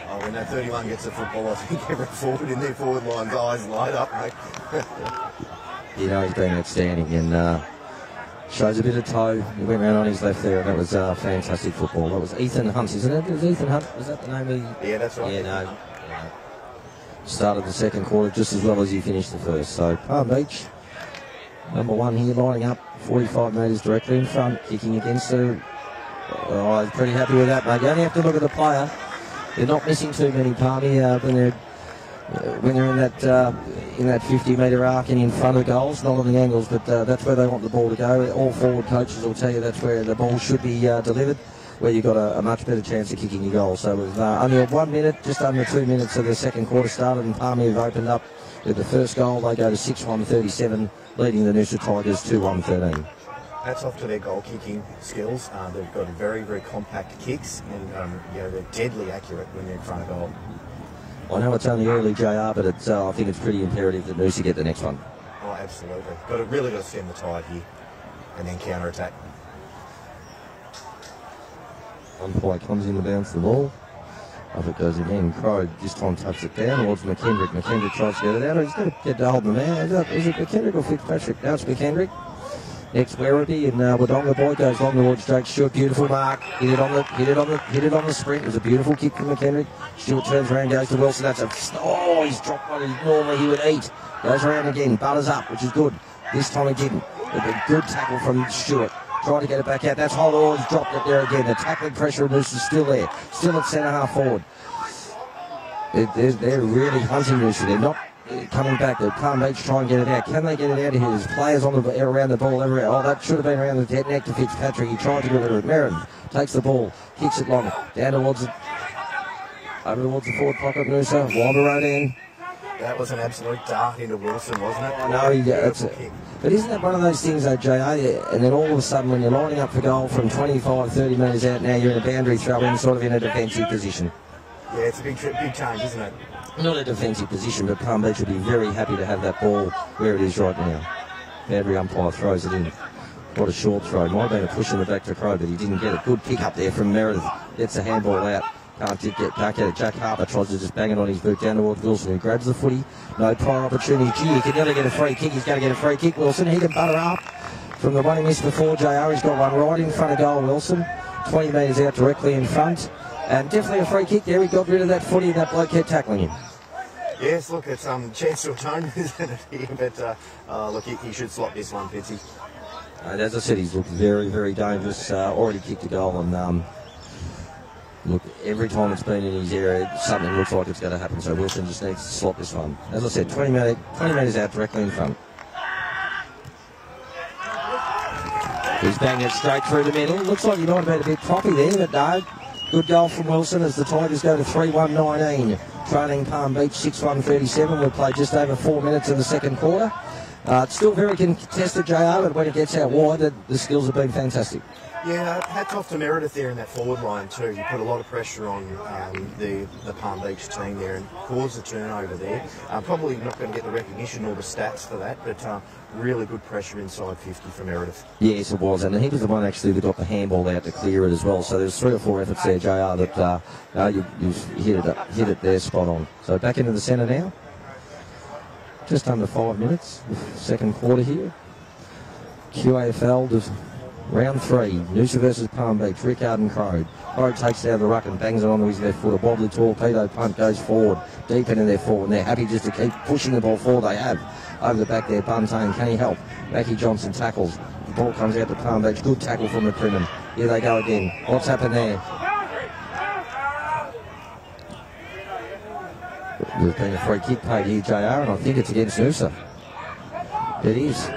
S4: Oh, when that 31 gets the football, I think every forward in their forward line's eyes light up, mate.
S1: you know, he's been outstanding and uh, shows a bit of toe. He went round on his left there, and that was uh, fantastic football. That was Ethan Hunt, isn't it? Was Ethan Hunt? Was that the name of?
S4: Yeah, that's right.
S1: Yeah, no. Started the second quarter just as well as he finished the first. So Palm Beach, number one here, lining up 45 metres directly in front, kicking against the. Oh, I was pretty happy with that, mate. You only have to look at the player. They're not missing too many, Palmy, uh, when they're when they're in that uh, in that 50 metre arc and in front of goals, not on the angles, but uh, that's where they want the ball to go. All forward coaches will tell you that's where the ball should be uh, delivered, where you've got a, a, much better chance of kicking your goal. So with uh, only one minute, just under two minutes of the second quarter started, and Palmy have opened up with the first goal. They go to 6-1-37, leading the Noosa Tigers 2-1-13
S4: hats off to their goal kicking skills. Uh, they've got very, very compact kicks and um, you know, they're deadly accurate when they're in front of goal.
S1: I know it's only early, JR, but it's, uh, I think it's pretty imperative that Noosa get the next one.
S4: Oh, absolutely. Got to really got to stem the tide here and then counter attack.
S1: Umpire comes in to bounce the ball. Up it goes again. Crow this time touches it down towards McKendrick. McKendrick tries to get it out. He's going to get hold of the man. Is it McKendrick or Fitzpatrick? Now it's McKendrick. Next Werribee and uh, Wodonga boy goes long towards Jake Stewart. Beautiful mark. Hit it on the hit it on the hit it on the sprint. It was a beautiful kick from McHenry. Stewart turns around, goes to Wilson. That's a oh he's dropped one normally he would eat. Goes around again, butters up, which is good. This time he didn't. A good tackle from Stewart. Trying to get it back out. That's Holloway. He's dropped it there again. The tackling pressure of Noosa is still there. Still at centre half forward. They're, they're really hunting Noosa. They're not coming back. The Palm Beach try and get it out. Can they get it out of here? There's players on the around the ball everywhere. Oh, that should have been around the dead neck to Fitzpatrick. He tried to do it. Merrin takes the ball, kicks it long, down towards it, over towards the forward pocket. Noosa, right in.
S4: That was an absolute dart into Wilson, wasn't it?
S1: Oh, I know, yeah, that's it. But isn't that one of those things, though, JR? And then all of a sudden, when you're lining up for goal from 25, 30 metres out, now you're in a boundary throw in, sort of in a defensive position.
S4: Yeah, it's a big, big change, isn't it?
S1: Not a defensive position, but Palm Beach will be very happy to have that ball where it is right now. Every umpire throws it in. What a short throw. Might have been a push in the back to Crow, but he didn't get a good pick up there from Meredith. Gets a handball out. Can't get back at it. Jack Harper tries to just bang it on his boot down towards Wilson, who grabs the footy. No prior opportunity. Gee, he can never get a free kick. He's going to get a free kick. Wilson, he can butter up from the one he missed before. JR, he's got one right in front of goal. Wilson, 20 metres out directly in front. And definitely a free kick there. He got rid of that footy and that bloke kept tackling him.
S4: Yes, look, it's um, chance to atone, isn't it? But uh, uh, look, he, he, should slot this one, Fitzy.
S1: And as I said, he's looked very, very dangerous. Uh, already kicked a goal, and um, look, every time it's been in his area, something looks like it's going to happen. So Wilson just needs to slot this one. As I said, 20, metre, 20 metres out directly in front. He's banging it straight through the middle. Looks like he might have been a bit proppy there, but no. Good goal from Wilson as the Tigers go to 3-1-19. Trailing Palm Beach 6-1-37. We've played just over four minutes in the second quarter. Uh, it's still very contested, JR, but when it gets out wide, the, the skills have been fantastic.
S4: Yeah, hats off to Meredith there in that forward line too. He put a lot of pressure on um, the, the Palm Beach team there and caused the turnover there. Uh, probably not going to get the recognition or the stats for that, but uh, really good pressure inside 50 for Meredith.
S1: Yes, it was, and he was the one actually that got the handball out to clear it as well. So there's three or four efforts there, JR, that uh, uh, you, you've hit it, hit it there spot on. So back into the centre now. Just under five minutes, second quarter here. QAFL does Round three, Noosa versus Palm Beach, Rickard and Crow. Crow takes it out of the ruck and bangs it onto his left foot. A wobbly torpedo punt goes forward, deep into their forward, and they're happy just to keep pushing the ball forward. They have over the back there, Buntain. Can he help? Mackie Johnson tackles. The ball comes out to Palm Beach. Good tackle from the McCrimmon. Here they go again. What's happened there? There's been a free kick paid here, JR, and I think it's against Noosa. It is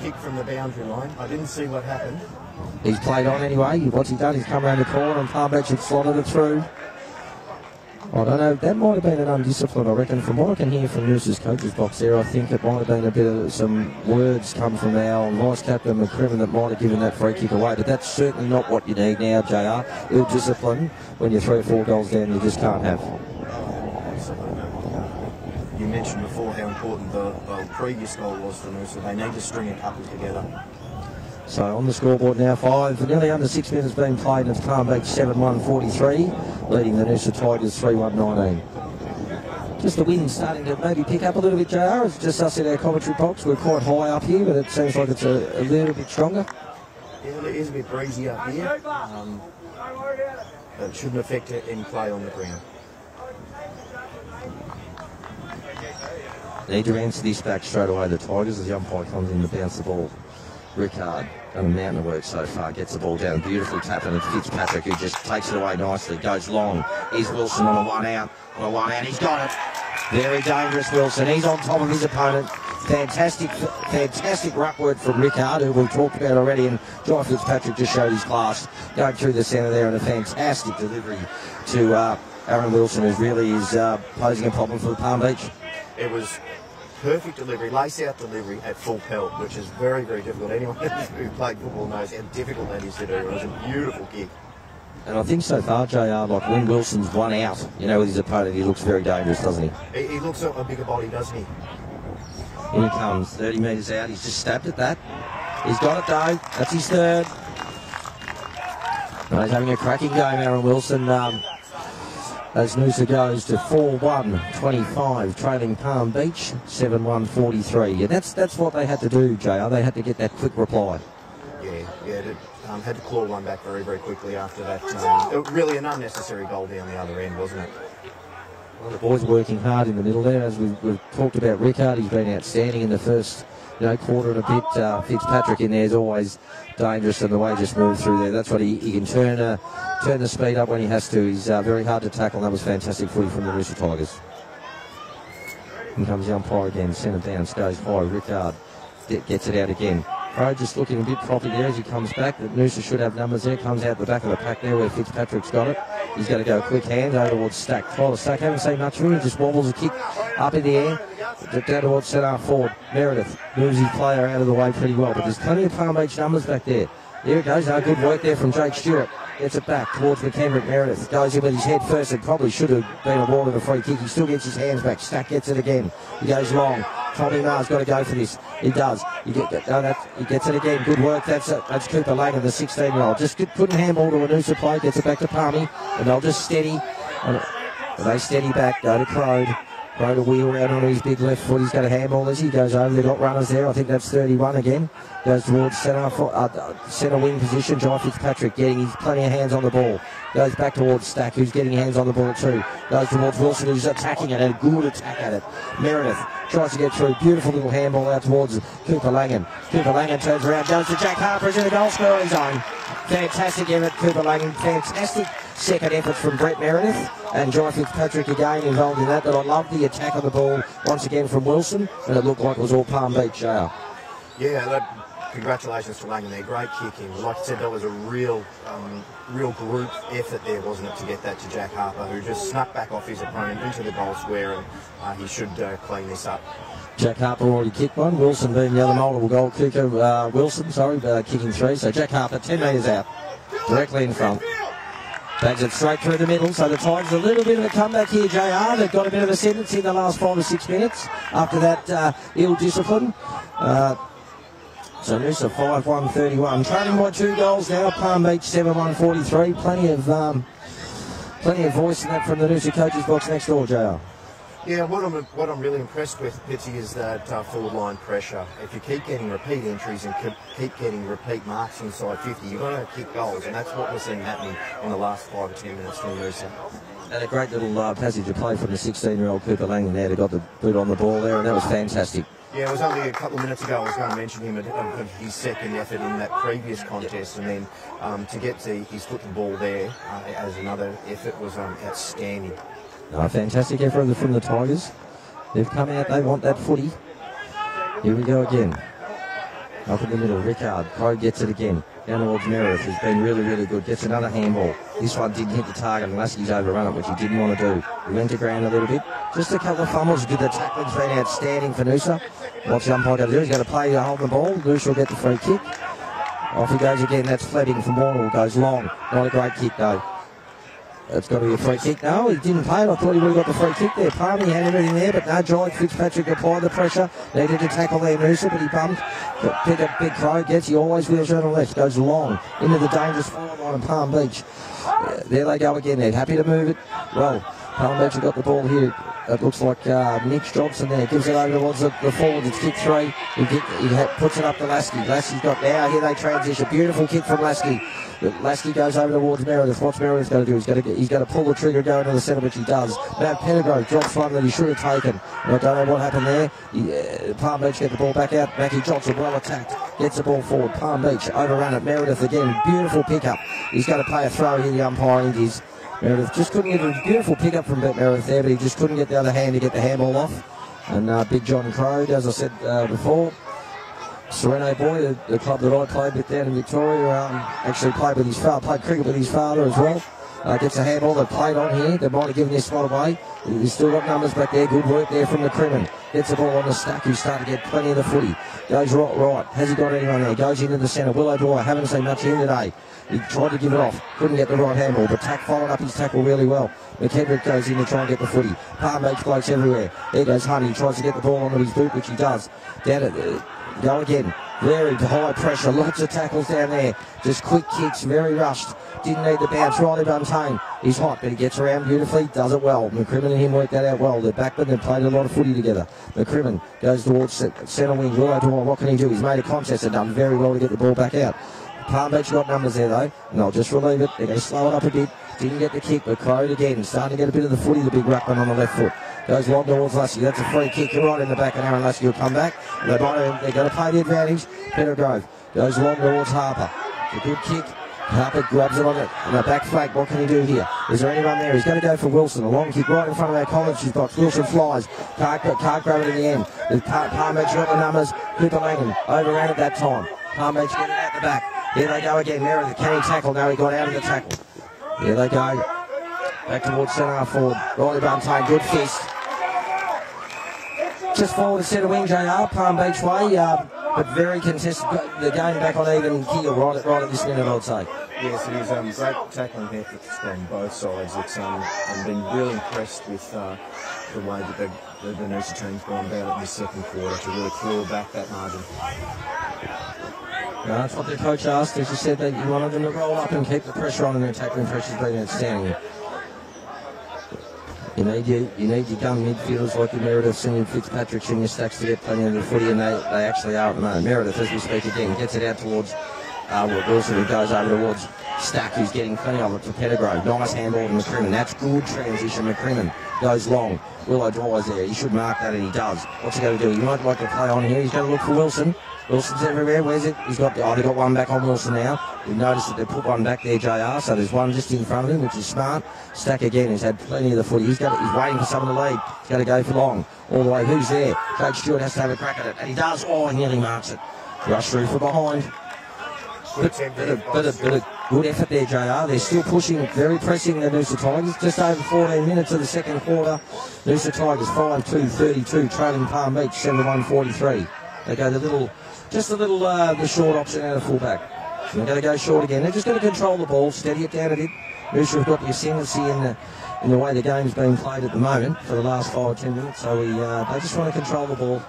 S4: kick from the boundary line. I didn't see what happened.
S1: He's played on anyway. What's he done? He's come around the corner and Palm Beach has slotted it through. I don't know. That might have been an undisciplined, I reckon. From what I can hear from Noosa's coach's box there, I think it might have been a bit of some words come from our vice captain McCrimmon that might have given that free kick away. But that's certainly not what you need now, JR. Ill discipline when you're three or four goals down, you just can't have
S4: mentioned before how important the, the previous goal was for Noosa. They need to string a couple together.
S1: So on the scoreboard now, five, nearly under six minutes being played, and it's Palm Beach 7-1-43, leading the Noosa Tigers 3-1-19. Just the wind starting to maybe pick up a little bit, JR. It's just us in our commentary box. We're quite high up here, but it seems like it's a, a little bit stronger.
S4: Yeah, it is a bit breezy up here. Um, it shouldn't affect any play on the ground.
S1: Need to answer this back straight away. The Tigers, as the umpire comes in to bounce the ball. Rickard done a mountain of work so far. Gets the ball down, beautifully tapped, and it's Fitzpatrick who just takes it away nicely. Goes long. Here's Wilson on a one out. On a one out. He's got it. Very dangerous, Wilson. He's on top of his opponent. Fantastic, fantastic ruck work from Rickard, who we've talked about already, and John Fitzpatrick just showed his class going through the centre there, and a fantastic delivery to uh, Aaron Wilson, who really is uh, posing a problem for the Palm Beach.
S4: It was perfect delivery, lace out delivery at full pelt, which is very, very difficult. Anyone who played football knows how difficult that is to do. It was a beautiful kick.
S1: And I think so far, JR, like when Wilson's one out, you know, with his opponent, he looks very dangerous, doesn't he?
S4: He, he looks a bigger body, doesn't he?
S1: Here he comes, 30 metres out. He's just stabbed at that. He's got it though. That's his third. No, he's having a cracking game, Aaron Wilson. Um, as Noosa goes to 4-1-25, trailing Palm Beach 7-1-43. And that's that's what they had to do, JR. They had to get that quick reply.
S4: Yeah, yeah, um, had to claw one back very, very quickly after that. Um, really an unnecessary goal down the other end, wasn't it?
S1: Well, the boys working hard in the middle there. As we've, we've talked about Rickard, he's been outstanding in the first you know, quarter and a bit. Uh, Fitzpatrick in there is always dangerous, and the way he just moved through there, that's what he, he can turn uh, turn the speed up when he has to. He's uh, very hard to tackle, and that was fantastic footy from the Noosa Tigers. Here comes the umpire again, centre down, goes high. Rickard gets it out again. Crow just looking a bit proppy there as he comes back. The Noosa should have numbers there. Comes out the back of the pack there where Fitzpatrick's got it. He's going to go quick hand over towards Stack. Try Stack. Haven't seen much him. Just wobbles a kick up in the air. Down towards centre forward. Meredith moves his player out of the way pretty well. But there's plenty of Palm Beach numbers back there. There it goes. Oh, good work there from Jake Stewart. Gets it back towards McKendrick Meredith. Goes in with his head first and probably should have been awarded a free kick. He still gets his hands back. Stack gets it again. He goes long. Tommy Maher's got to go for this. He does. He, get, that, he gets it again. Good work. That's it. That's Cooper Langan, the 16 year old. Just couldn't handball to a Noosa play. Gets it back to Palmy. And they'll just steady. And they steady back. Go to Crow. Crow to wheel around on his big left foot. He's got a handball as he goes over. They've got runners there. I think that's 31 again. Goes towards centre, for, uh, centre wing position. John Fitzpatrick getting his plenty of hands on the ball. Goes back towards Stack, who's getting hands on the ball too. Goes towards Wilson, who's attacking it, and a good attack at it. Meredith tries to get through. Beautiful little handball out towards Cooper Langan. Cooper Langan turns around, goes to Jack Harper, in the goal scoring zone. Fantastic effort, Cooper Langan. Fantastic second effort from Brett Meredith and John Fitzpatrick again involved in that. But I love the attack on the ball once again from Wilson, and it looked like it was all Palm Beach. JR.
S4: Yeah, that, congratulations to there. Great kicking. Like I said, that was a real, um, real group effort there, wasn't it, to get that to Jack Harper, who just snuck back off his opponent into the goal square, and uh, he should uh, clean this up.
S1: Jack Harper already kicked one. Wilson being the other multiple goal kicker. Uh, Wilson, sorry, uh, kicking three. So Jack Harper, 10 metres out, directly in front. Bags it straight through the middle. So the Tigers a little bit of a comeback here, JR. They've got a bit of a sentence in the last five or six minutes after that uh, ill discipline. So Noosa 5 1 31. Trailing by two goals now. Palm Beach 7 1 43. Plenty of. Um, plenty of voice in that from the Noosa coaches box next door, JR.
S4: Yeah, what I'm what I'm really impressed with, Pitsy, is that uh, forward line pressure. If you keep getting repeat entries and keep, getting repeat marks inside 50, you're going to kick goals, and that's what we're seeing happening in the last five or ten minutes from Noosa.
S1: And a great little uh, passage of play from the 16-year-old Cooper Langan there. They got the boot on the ball there, and that was fantastic.
S4: Yeah, it was only a couple of minutes ago I was going to mention him of, his second effort in that previous contest, and then um, to get to his foot the ball there uh, as another effort was um, outstanding.
S1: No, fantastic effort from the Tigers. They've come out, they want that footy. Here we go again. Up in the middle, Rickard. Crow gets it again. Down towards Meredith, who's been really, really good. Gets another handball. This one didn't hit the target and Lasky's overrun it, which he didn't want to do. He went to ground a little bit. Just a couple of fumbles. Did the tackling's been outstanding for Noosa. What's the umpire going to do? He's going to play to hold the ball. Noosa will get the free kick. Off he goes again. That's Fleming from Warnell. Goes long. Not a great kick though. It's got to be a free kick. No, he didn't play it. I thought he would have got the free kick there. Palmy had everything there, but no, John Fitzpatrick applied the pressure. Needed to tackle there, Noosa, but he bumped. Pick up big crow, gets, he always wheels around the left, goes long into the dangerous forward line of Palm Beach. There they go again. They're happy to move it. Well, Palm Beach have got the ball here. It looks like uh, Mitch Johnson there gives it over towards the, the forward. It's kick three. He, kick, he puts it up to Lasky. Lasky's got now. Here they transition. Beautiful kick from Lasky. Lasky goes over towards Meredith. What's Meredith going to do? He's going to he's to pull the trigger going to the centre, which he does. Matt Pettigrew drops one that he should have taken. I don't know what happened there. He, uh, Palm Beach get the ball back out. Mackie Johnson well attacked. Gets the ball forward. Palm Beach overrun it. Meredith again. Beautiful pickup. He's going to play a throw here. The umpire Indies. Meredith just couldn't get a beautiful pickup from Meredith there, but he just couldn't get the other hand to get the handball off. And uh, Big John Crow, as I said uh, before, Sereno boy, the, the, club that I played with down in Victoria, um, actually played with his father, played cricket with his father as well. Uh, gets a handball, they played on here, they might have given their spot away. He's still got numbers back there, good work there from the McCrimmon. Gets the ball on the stack, who's starting to get plenty of the footy. Goes right, right, has he got anyone there? Goes into the centre, Will O'Dwyer, haven't seen much in today. He tried to give it off, couldn't get the right handle, but Tack followed up his tackle really well. McKendrick goes in to try and get the footy. Palm Beach blokes everywhere. There goes Honey, he tries to get the ball onto his boot, which he does. Down at, uh, go again. Very high pressure, lots of tackles down there. Just quick kicks, very rushed. Didn't need the bounce, Riley Buntain. He's hot, but he gets around beautifully, does it well. McCrimmon and him worked that out well. They're backmen, they've played a lot of footy together. McCrimmon goes towards centre wing. Willow what can he do? He's made a contest and done very well to get the ball back out. Palm Beach got numbers there though, and they'll just relieve it. They're going to slow it up a bit. Didn't get the kick, but Crowed again, starting to get a bit of the footy, the big ruckman on the left foot. Goes long towards Lasky. That's a free kick right in the back, and Aaron Lasky will come back. They're, going to play the advantage. Pettigrew goes long towards Harper. It's a good kick. Harper grabs it on it on the back flank. What can he do here? Is there anyone there? He's going to go for Wilson. A long kick right in front of our Collins box. Wilson flies. Can't, can't grab it in the end. Palmy got the numbers. Cooper Langan overran at that time. Palmy getting it out the back. Here they go again. Meredith, can he tackle? No, he got out of the tackle. Here they go. Back towards centre forward. Riley Buntain, good fist. Just forward to centre wing, JR, Palm Beach way, uh, but very contested. The game back on even keel right at, right at this minute, I'd say.
S4: Yes, it is um, great tackling efforts from both sides. It's um, I've been really impressed with uh, the way that the, the, the Noosa team's gone about it in the second quarter to really claw back that margin.
S1: That's what the coach asked. As you said, that you wanted them to roll up and keep the pressure on, and their tackling pressure's been outstanding. You need your, you need your gun midfielders like your Meredith and your Fitzpatrick and your Stacks to get plenty of the footy, and they, they actually are. Meredith, as we speak again, gets it out towards uh, Wilson, who goes over towards Stack who's getting plenty of it to Pettigrew. Nice handball to McCrimmon. That's good transition. McCrimmon goes long. Will O'Dwyer's there. He should mark that and he does. What's he going to do? He might like to play on here. He's going to look for Wilson. Wilson's everywhere. Where's it? He's got. Oh, they got one back on Wilson now. We've noticed that they put one back there, Jr. So there's one just in front of him, which is smart. Stack again. He's had plenty of the footy. He's got. He's waiting for someone to lead. He's got to go for long all the way. Who's there? Jake Stewart has to have a crack at it, and he does. Oh, he nearly marks it. Rush through from behind. Bit, bit, of, bit, of, bit of good effort there, JR. They're still pushing, very pressing the Noosa Tigers. Just over 14 minutes of the second quarter. Noosa Tigers 5-2, 32, trailing Palm Beach 7-1, 43. They go the little, just a little, uh, the short option out of fullback. They're going to go short again. They're just going to control the ball, steady it down a bit. Noosa have got the ascendancy in the, in the way the game's being played at the moment for the last five or ten minutes. So we, uh, they just want to control the ball.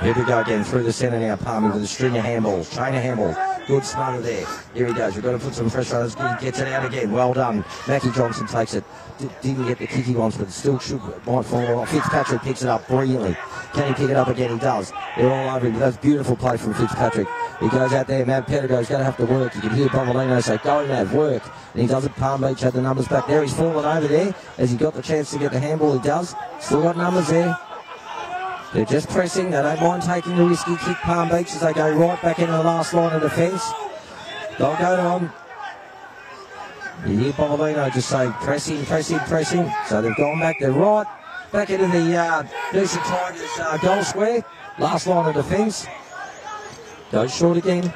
S1: Here we go again through the centre now, Palmy with a string of handballs, chain of handballs. Good smother there. Here he goes. We've got to put some pressure on. He gets it out again. Well done. Mackie Johnson takes it. D- didn't get the kick he wants, but still should might fall off. Fitzpatrick picks it up brilliantly. Can he pick it up again? He does. They're all over him. That's beautiful play from Fitzpatrick. He goes out there. Matt Pettigrew's going to have to work. You can hear Bovalino say, "Go, Matt, work." And he does it. Palm Beach had the numbers back there. He's fallen over there as he got the chance to get the handball. He does. Still got numbers there. They're just pressing. They don't mind taking the risky kick, Palm Beach, as they go right back into the last line of defence. They'll go on. You hear Bovalino just say, pressing, pressing, pressing. So they've gone back. They're right back into the uh, Tigers uh, goal square. Last line of defence. Goes short again.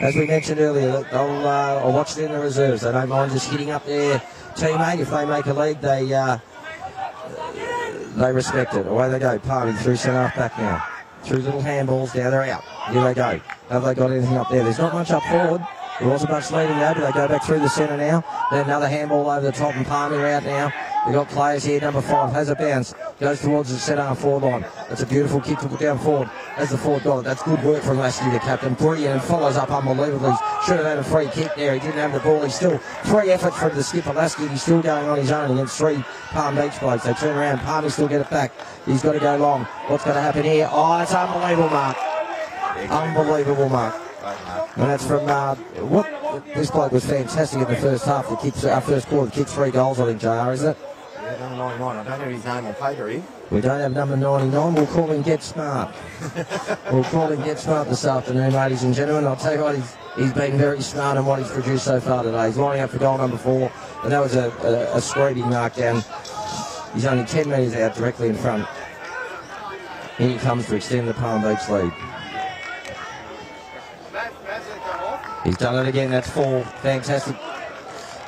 S1: As we mentioned earlier, they'll uh, watch it in the reserves. They don't mind just hitting up their teammate. If they make a lead, they uh, they respect it. Away they go. Party through centre half back now. Through little handballs. Now they're out. Here they go. Have they got anything up there? There's not much up forward. There wasn't much leading there, but they go back through the centre now. Then another handball over the top and Palmy out now. We've got players here. Number five has a bounce. Goes towards the centre half forward line. That's a beautiful kick to put down forward. As the forward it. That's good work from Lasky, the captain. Brilliant and follows up unbelievably. Should have had a free kick there. He didn't have the ball. He's still free effort from the skipper Lasky. He's still going on his own against three Palm Beach blokes. They turn around. Palmy still get it back. He's got to go long. What's going to happen here? Oh, it's unbelievable, Mark. Unbelievable, Mark. And that's from uh, what this bloke was fantastic in the first half. The kicks, our first quarter, kicked three goals. I think JR is it?
S4: Yeah, number 99. I don't know his name on paper here.
S1: We don't have number 99. We'll call him Get Smart. we'll call him Get Smart this afternoon, ladies and gentlemen. I'll tell you what, he's, he's been very smart in what he's produced so far today. He's lining up for goal number four, and that was a, a, a scraping mark down. He's only 10 metres out directly in front. Here he comes to extend the Palm Beach lead. He's done it again. That's four. Fantastic.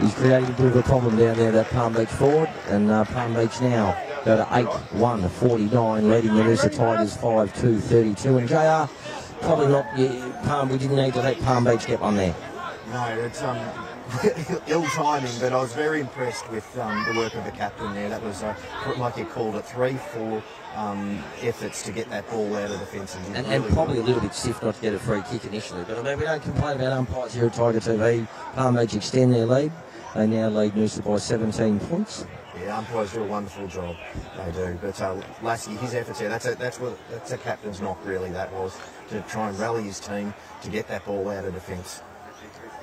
S1: He's created a bit of a problem down there, that Palm Beach forward. And uh, Palm Beach now go to 8 1 49, leading the Noosa Tigers 5 2 32. And JR, probably not. Yeah, Palm, we didn't need to let Palm Beach get one there.
S4: No, it's um, ill timing, but I was very impressed with um, the work of the captain there. That was, uh, like you called it, three, four um, efforts to get that ball out of the fence.
S1: And, and, really and probably a little bit stiff not to get a free kick initially. But I mean, we don't complain about umpires here at Tiger TV. Palm Beach extend their lead. They now lead Noosa by 17 points.
S4: Yeah, umpires do a wonderful job. They do. But uh, Lasky, his efforts there, that's a, that's what that's a captain's knock really. That was to try and rally his team to get that ball out of defence.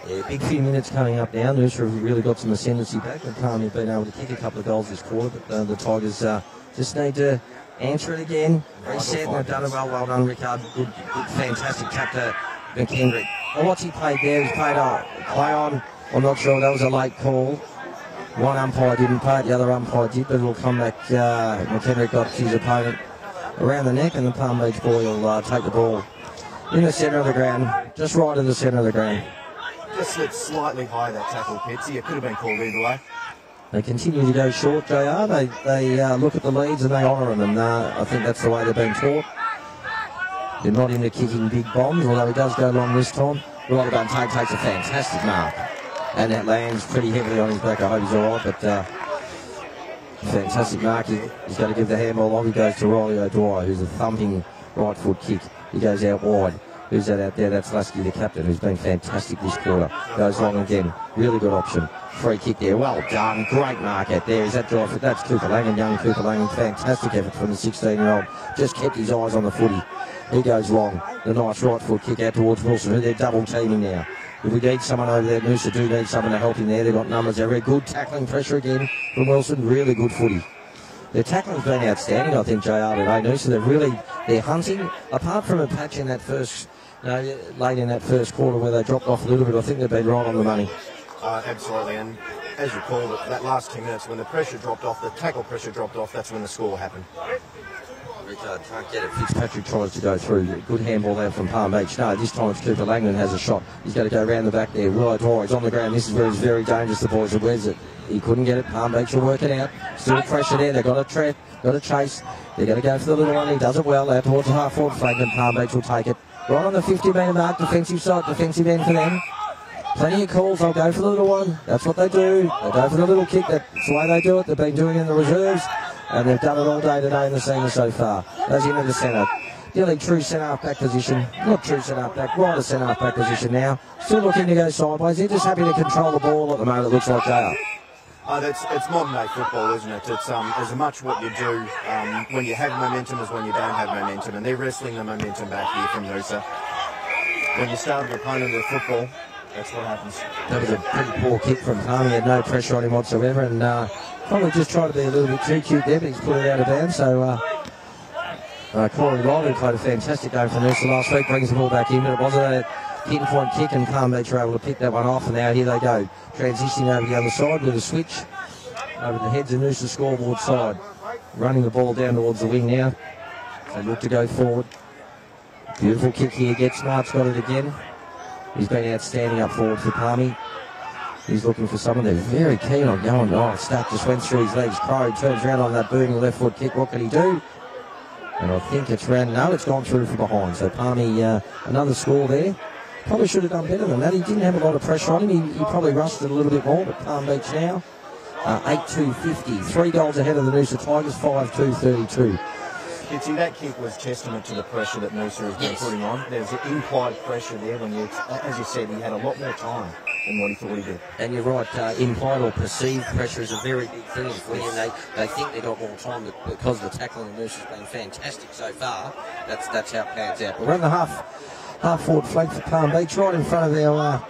S1: Yeah, big few minutes coming up now. Noosa have really got some ascendancy back. The Palmy have been able to kick a couple of goals this quarter, but uh, the Tigers uh, just need to answer it again. Reset and they've done it well. Well done, Rickard. Good, good fantastic tap to McKendrick. Well, what's he played there? He's played a play on. I'm not sure. That was a late call. One umpire didn't play it, the other umpire did, but it'll come back. Uh, McKendrick got his opponent around the neck, and the Palm Beach boy will uh, take the ball in the centre of the ground, just right in the centre of the ground.
S4: Just slipped slightly high that tackle, Pitsy. It could have been called either way.
S1: They continue to go short, JR. They, they uh, look at the leads and they honour them, and uh, I think that's the way they've been taught. They're not into kicking big bombs, although he does go long this time. About Tate takes a fantastic mark. And that lands pretty heavily on his back. I hope he's all right, but uh, fantastic mark. He, has got to give the handball off. He goes to Riley O'Dwyer, who's a thumping right foot kick. He goes out wide. Who's that out there? That's Lasky, the captain, who's been fantastic this quarter. Goes long again. Really good option. Free kick there. Well done. Great mark out there. Is that drive? That's Cooper Langan, young Cooper Langan. Fantastic effort from the 16-year-old. Just kept his eyes on the footy. He goes long. The nice right foot kick out towards Wilson. They're double teaming now. If we need someone over there, Noosa do need someone to help him there. They've got numbers there. Good tackling pressure again from Wilson. Really good footy. Their tackling's been outstanding, I think, JR today, Noosa. They're really, they're hunting. Apart from a patch in that first no, late in that first quarter where they dropped off a little bit. I think they've been right on the money.
S4: Uh, absolutely, and as you called it, that last 10 minutes when the pressure dropped off, the tackle pressure dropped off, that's when the score happened.
S1: Rickard can't get it. Fitzpatrick tries to go through. Good handball there from Palm Beach. No, this time it's Cooper Langan has a shot. He's got to go around the back there. Oh, he's on the ground. This is where it's very dangerous. The boys are where's it? He couldn't get it. Palm Beach will work it out. Still pressure there. They've got to trap, got a chase. They're going to go for the little one. He does it well out towards the half forward flank, and Palm Beach will take it. Right on the 50 metre mark, defensive side, defensive end for them. Plenty of calls, they'll go for the little one. That's what they do. They go for the little kick. That's the way they do it. They've been doing it in the reserves, and they've done it all day today in the senior so far. Goes into the centre. Nearly true centre half back position. Not true centre half back, right centre half back position now. Still looking to go sideways. They're just happy to control the ball at the moment, it looks like they are.
S4: Oh, that's, it's modern day football, isn't it? It's um, as much what you do um, when you have momentum as when you don't have momentum, and they're wrestling the momentum back here from Noosa. When you start an opponent with football, that's what happens.
S1: That was a pretty poor kick from Palmy. He had no pressure on him whatsoever, and uh, probably just tried to be a little bit too cute there, but he's put it out of bounds. So uh, uh, Corey Wright, who played a fantastic game for Noosa last week, brings the ball back in, but it wasn't a pinpoint kick, and Palm Beach were able to pick that one off, and now here they go, transitioning over the other side with a switch over the heads of Noosa scoreboard side, running the ball down towards the wing now. They look to go forward. Beautiful kick here, gets Smart's got it again. He's been outstanding up forward for Palmy. He's looking for someone they're very keen on going. Oh, Stack just went through his legs. Crow turns around on that booming left foot kick. What can he do? And I think it's ran. No, it's gone through from behind. So Palmy, uh, another score there. Probably should have done better than that. He didn't have a lot of pressure on him. He, he probably rushed it a little bit more, but Palm Beach now. Uh, 8-2-50. Three goals ahead of the Noosa Tigers, 5-2-32.
S4: See, that kick was testament to the pressure that Noosa has been
S1: Yes.
S4: putting on. There's implied pressure there when you, as you said, he had a lot more time than what he thought he did.
S1: And you're right, uh, implied or perceived pressure is a very big thing in footy, and they, they think they've got more time but because the tackling of Noosa has been fantastic so far. That's that's how it pans out. But we're on the half half forward flank for Palm Beach, right in front of our uh,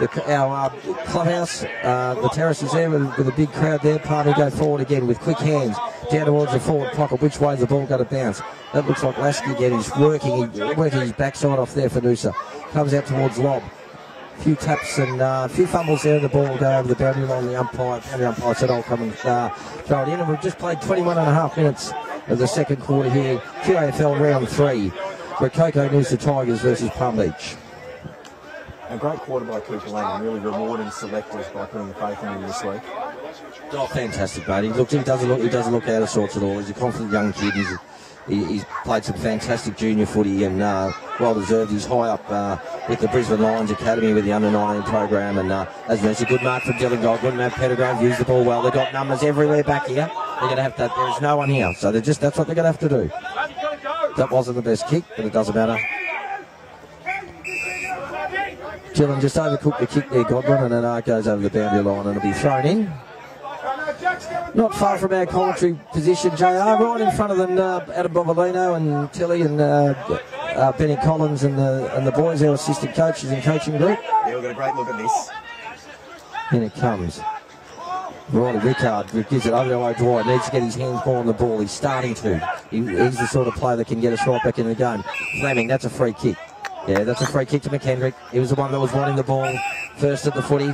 S1: the, our uh, clubhouse. Uh, the terrace is there with, with a big crowd there. Palmy go forward again with quick hands down towards the forward pocket. Which way is the ball going to bounce? That looks like Lasky again. He's working, he's working his backside off there for Noosa. Comes out towards Lob A few taps and uh, a few fumbles there, the ball will go over the boundary line. The umpire, the umpire said, "I'll come and uh, throw it in." And we've just played 21 and a half minutes of the second quarter here. QAFL round three. Coco Noosa Tigers versus Palm Beach.
S4: A great quarter by Cooper Langan, really rewarding selectors by putting the faith in him this week.
S1: Oh, fantastic, mate. He looks, he doesn't look, he doesn't look out of sorts at all. He's a confident young kid. He's, he, he's played some fantastic junior footy and uh, well deserved. He's high up uh, with the Brisbane Lions Academy with the under 19 program. And uh, as mentioned, good mark from Dylan Godwin. Matt Pettigrew used the ball well. They've got numbers everywhere back here. They're going to have to. There's no one here, so they're just that's what they're going to have to do. That wasn't the best kick, but it doesn't matter. Dylan just overcooked the kick there, Godwin, and then it goes over the boundary line and it'll be thrown in. Not far from our commentary position, JR, right in front of them, uh, Adam Bovalino and Tilly and uh, uh, Benny Collins and the and the boys, our assistant coaches and coaching group.
S4: Yeah, we've got a great look at this.
S1: In it comes. Right, Rickard gives it over to O'Dwyer. Needs to get his hands more on the ball. He's starting to. He, he's the sort of player that can get us right back in the game. Fleming, that's a free kick. Yeah, that's a free kick to McKendrick. He was the one that was wanting the ball first at the footy.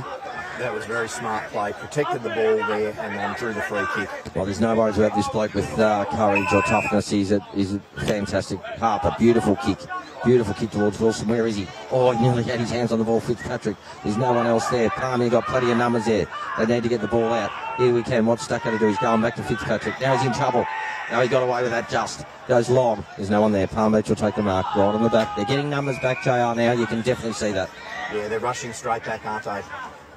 S4: That was very smart play. Protected the ball there and then drew the free kick.
S1: Well, there's no worries about this bloke with uh, courage or toughness. He's a, he's a fantastic Harper. Beautiful kick. Beautiful kick towards Wilson. Where is he? Oh, he nearly had his hands on the ball. Fitzpatrick. There's no one else there. Palmy got plenty of numbers there. They need to get the ball out. Here we can. What's Stack going to do? He's going back to Fitzpatrick. Now he's in trouble. Now he got away with that just. Goes long. There's no one there. Palmy will take the mark. Right on the back. They're getting numbers back, JR, now. You can definitely see that.
S4: Yeah, they're rushing straight back, aren't they?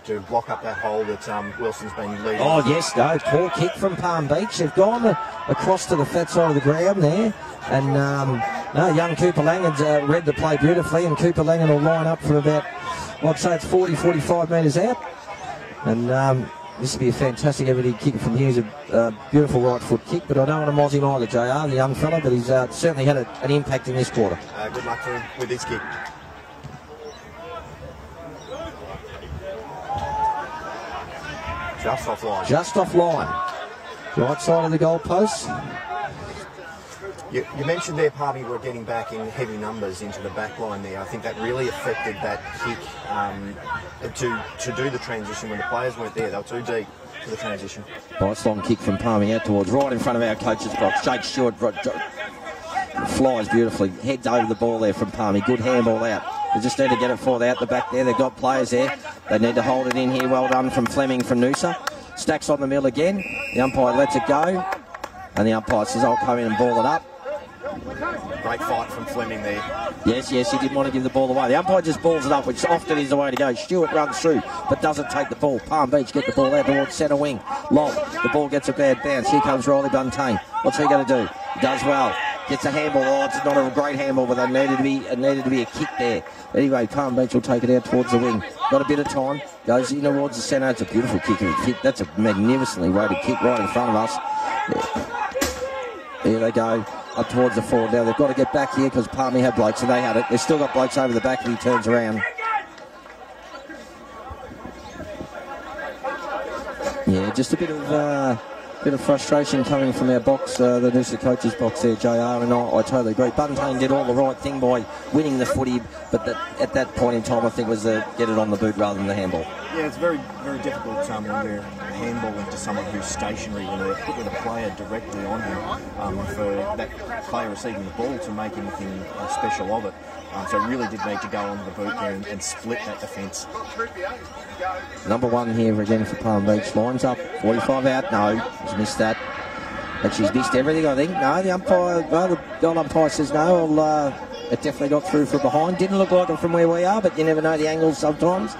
S4: To block up that hole that um, Wilson's been leading.
S1: Oh, yes, no. Poor kick from Palm Beach. They've gone across to the fat side of the ground there. And um, No, young Cooper Langan's uh, read the play beautifully, and Cooper Langan will line up from about, I'd say it's 40, 45 metres out. And um, this would be a fantastic everyday kick from here. He's a uh, beautiful right foot kick, but I don't want to moz him either, JR, the young fella, but he's uh, certainly had a, an impact in this quarter.
S4: Uh, good luck to him with his kick. Just off line.
S1: Just off line. Right side of the goal post.
S4: You, you, mentioned there, Palmy, were getting back in heavy numbers into the back line there. I think that really affected that kick um, to, to do the transition when the players weren't there. They were too deep for the transition.
S1: Nice long kick from Palmy out towards right in front of our coach's box. Jake Stewart flies beautifully. Heads over the ball there from Palmy. Good handball out. They just need to get it forward out the back there. They've got players there. They need to hold it in here. Well done from Fleming from Noosa. Stacks on the mill again. The umpire lets it go. And the umpire says, I'll come in and ball it up.
S4: Great fight from Fleming there.
S1: Yes, yes, he didn't want to give the ball away. The umpire just balls it up, which often is the way to go. Stewart runs through, but doesn't take the ball. Palm Beach get the ball out towards centre wing. Long. The ball gets a bad bounce. Here comes Riley Buntain. What's he going to do? He does well. Gets a handball. Oh, it's not a great handball, but there needed to be it needed to be a kick there. Anyway, Palm Beach will take it out towards the wing. Got a bit of time. Goes in towards the centre. It's a beautiful kick. That's a magnificently weighted kick right in front of us. There they go up towards the forward. Now they've got to get back here because Palmy had blokes and they had it. They've still got blokes over the back and he turns around. Yeah, just a bit of uh, bit of frustration coming from our box, uh, the Noosa coaches box there, JR, and I, I totally agree. Buntain did all the right thing by winning the footy, but that, at that point in time, I think was to get it on the boot rather than the handball.
S4: Yeah, it's very, very difficult um, when you're handballing to someone who's stationary, when they're hit with a player directly on him, um, for that player receiving the ball to make anything uh, special of it. Um, so really did need to go on the boot there and, and split that defence.
S1: Number one here again for Palm Beach. Lines up, 45 out. No, he's missed that. But she's missed everything, I think. No, the umpire, well, the goal umpire says no. Uh, it definitely got through from behind. Didn't look like it from where we are, but you never know the angles sometimes.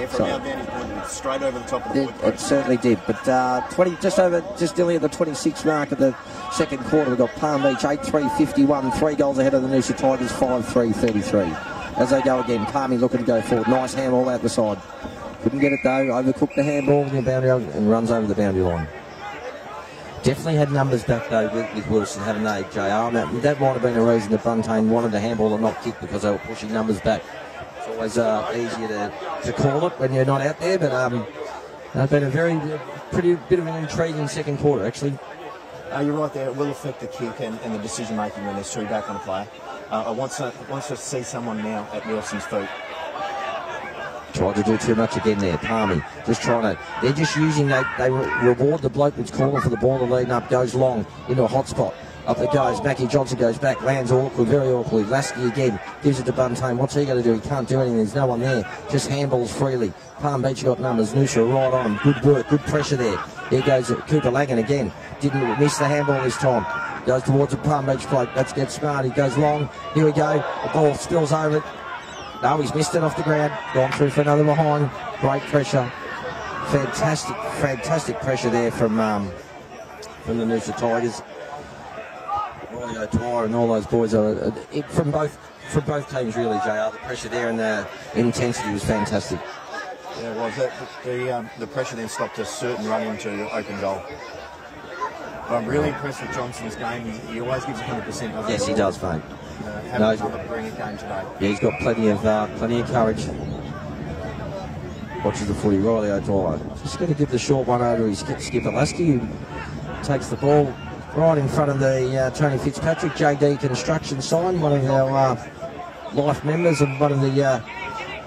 S4: Yeah, from so, our vantage point, straight over the top of the
S1: it, it certainly did. But uh, 20, just over, just nearly at the 26 mark of the second quarter, we've got Palm Beach 8-3, 51, three goals ahead of the Noosa Tigers, 5-3, 33. As they go again, Palmy looking to go forward. Nice handball out the side. Couldn't get it though. Overcooked the handball in the boundary and runs over the boundary line. Definitely had numbers back though with, with Wilson, haven't they, JR? That, that might have been a reason that Buntain wanted the handball and not kick because they were pushing numbers back. Always uh, easier to, to call it when you're not out there, but um, it's been a very uh, pretty bit of an intriguing second quarter actually.
S4: Uh, you're right there. It will affect the kick and, and the decision making when there's two back on the player. Uh, I want to, want to see someone now at Wilson's feet
S1: Tried to do too much again there, Palmy. Just trying to, they're just using, they, they reward the bloke that's calling for the ball to lead up, goes long into a hot spot. Up it goes, Mackie Johnson goes back, lands awkward, very awkwardly. Lasky again, gives it to Buntain. What's he going to do? He can't do anything, there's no one there. Just handballs freely. Palm Beach got numbers, Noosa right on him. Good work, good pressure there. Here goes Cooper Langan again. Didn't miss the handball this time. Goes towards the Palm Beach bloke. Let's get smart. He goes long. Here we go. The ball spills over it. No, he's missed it off the ground. Gone through for another behind. Great pressure. Fantastic, fantastic pressure there from um, from the Noosa Tigers. O'Dwyer and all those boys are it, from both from both teams really. Jr. The pressure there and the intensity was fantastic.
S4: Yeah, it was. The, the, um, the pressure then stopped a certain run into open goal. But I'm really impressed with Johnson's game. He, he always gives 100%.
S1: Yes, he does, mate.
S4: Uh, no, he's got, game today.
S1: Yeah, he's got plenty of uh, plenty of courage. Watches the footy, Riley O'Dwyer. Just going to give the short one over his skipper Lasky, who takes the ball right in front of the uh, Tony Fitzpatrick JD Construction sign, one of our uh, life members and one of the uh,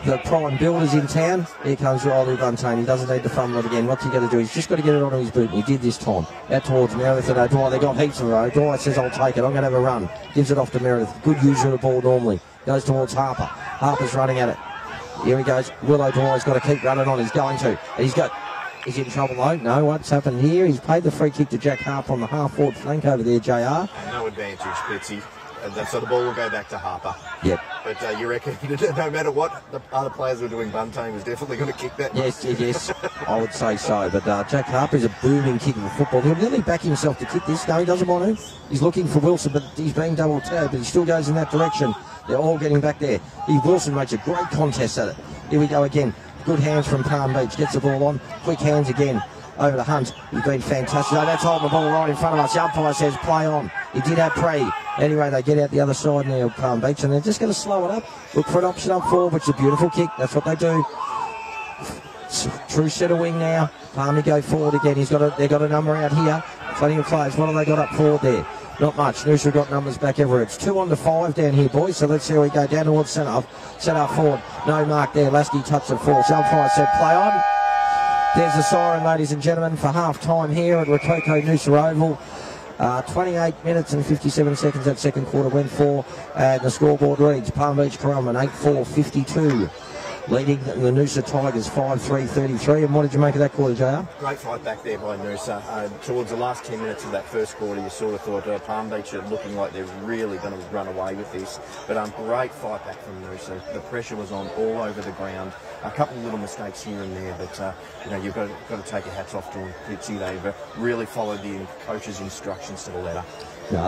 S1: the prime builders in town. Here comes Riley Buntain. He doesn't need to fumble it again. What's he going to do? He's just got to get it onto his boot, and he did this time. Out towards Meredith and O'Dwyer. They've got heaps of it. O'Dwyer says, I'll take it. I'm going to have a run. Gives it off to Meredith. Good user of the ball normally. Goes towards Harper. Harper's running at it. Here he goes. Will O'Dwyer's got to keep running on. He's going to. He's got. He's in trouble though. No, what's happened here? He's played the free kick to Jack Harper on the half forward flank over there, JR.
S4: No advantage, Betsy. So the ball will go back to Harper.
S1: Yep.
S4: But uh, you reckon no matter what the other players were doing, Buntain was definitely going to kick that.
S1: Yes, yes, I would say so. But uh, Jack is a booming kicker of the football. He'll nearly back himself to kick this. No, he doesn't want to. He's looking for Wilson, but he's being double tagged, but he still goes in that direction. They're all getting back there. He, Wilson makes a great contest at it. Here we go again. Good hands from Palm Beach. Gets the ball on. Quick hands again. Over the Hunt. He's been fantastic. Oh, that's holding the ball right in front of us. The umpire says play on. He did have prey. Anyway, they get out the other side now, Palm Beach, and they're just going to slow it up. Look for an option up forward, which is a beautiful kick. That's what they do. True centre wing now. Palmy go forward again. He's got a, they've got a number out here. Plenty of players. What have they got up forward there? Not much. Noosa got numbers back everywhere. It's two on the five down here, boys. So let's see how we go down towards centre. Centre forward. No mark there. Lasky touched it. So umpire said play on. There's the siren, ladies and gentlemen, for half time here at Rokoko Noosa Oval. Uh, 28 minutes and 57 seconds that second quarter went for, and the scoreboard reads Palm Beach Currumbin 8 4 52 leading the Noosa Tigers 5-3-33. And what did you make of that quarter, JR?
S4: Great fight back there by Noosa. Uh, towards the last 10 minutes of that first quarter, you sort of thought uh, Palm Beach are looking like they're really going to run away with this. But um, great fight back from Noosa. The pressure was on all over the ground. A couple of little mistakes here and there, but uh, you know you've got to, got to take your hats off to them. They've really followed the coach's instructions to the letter.
S1: Yeah,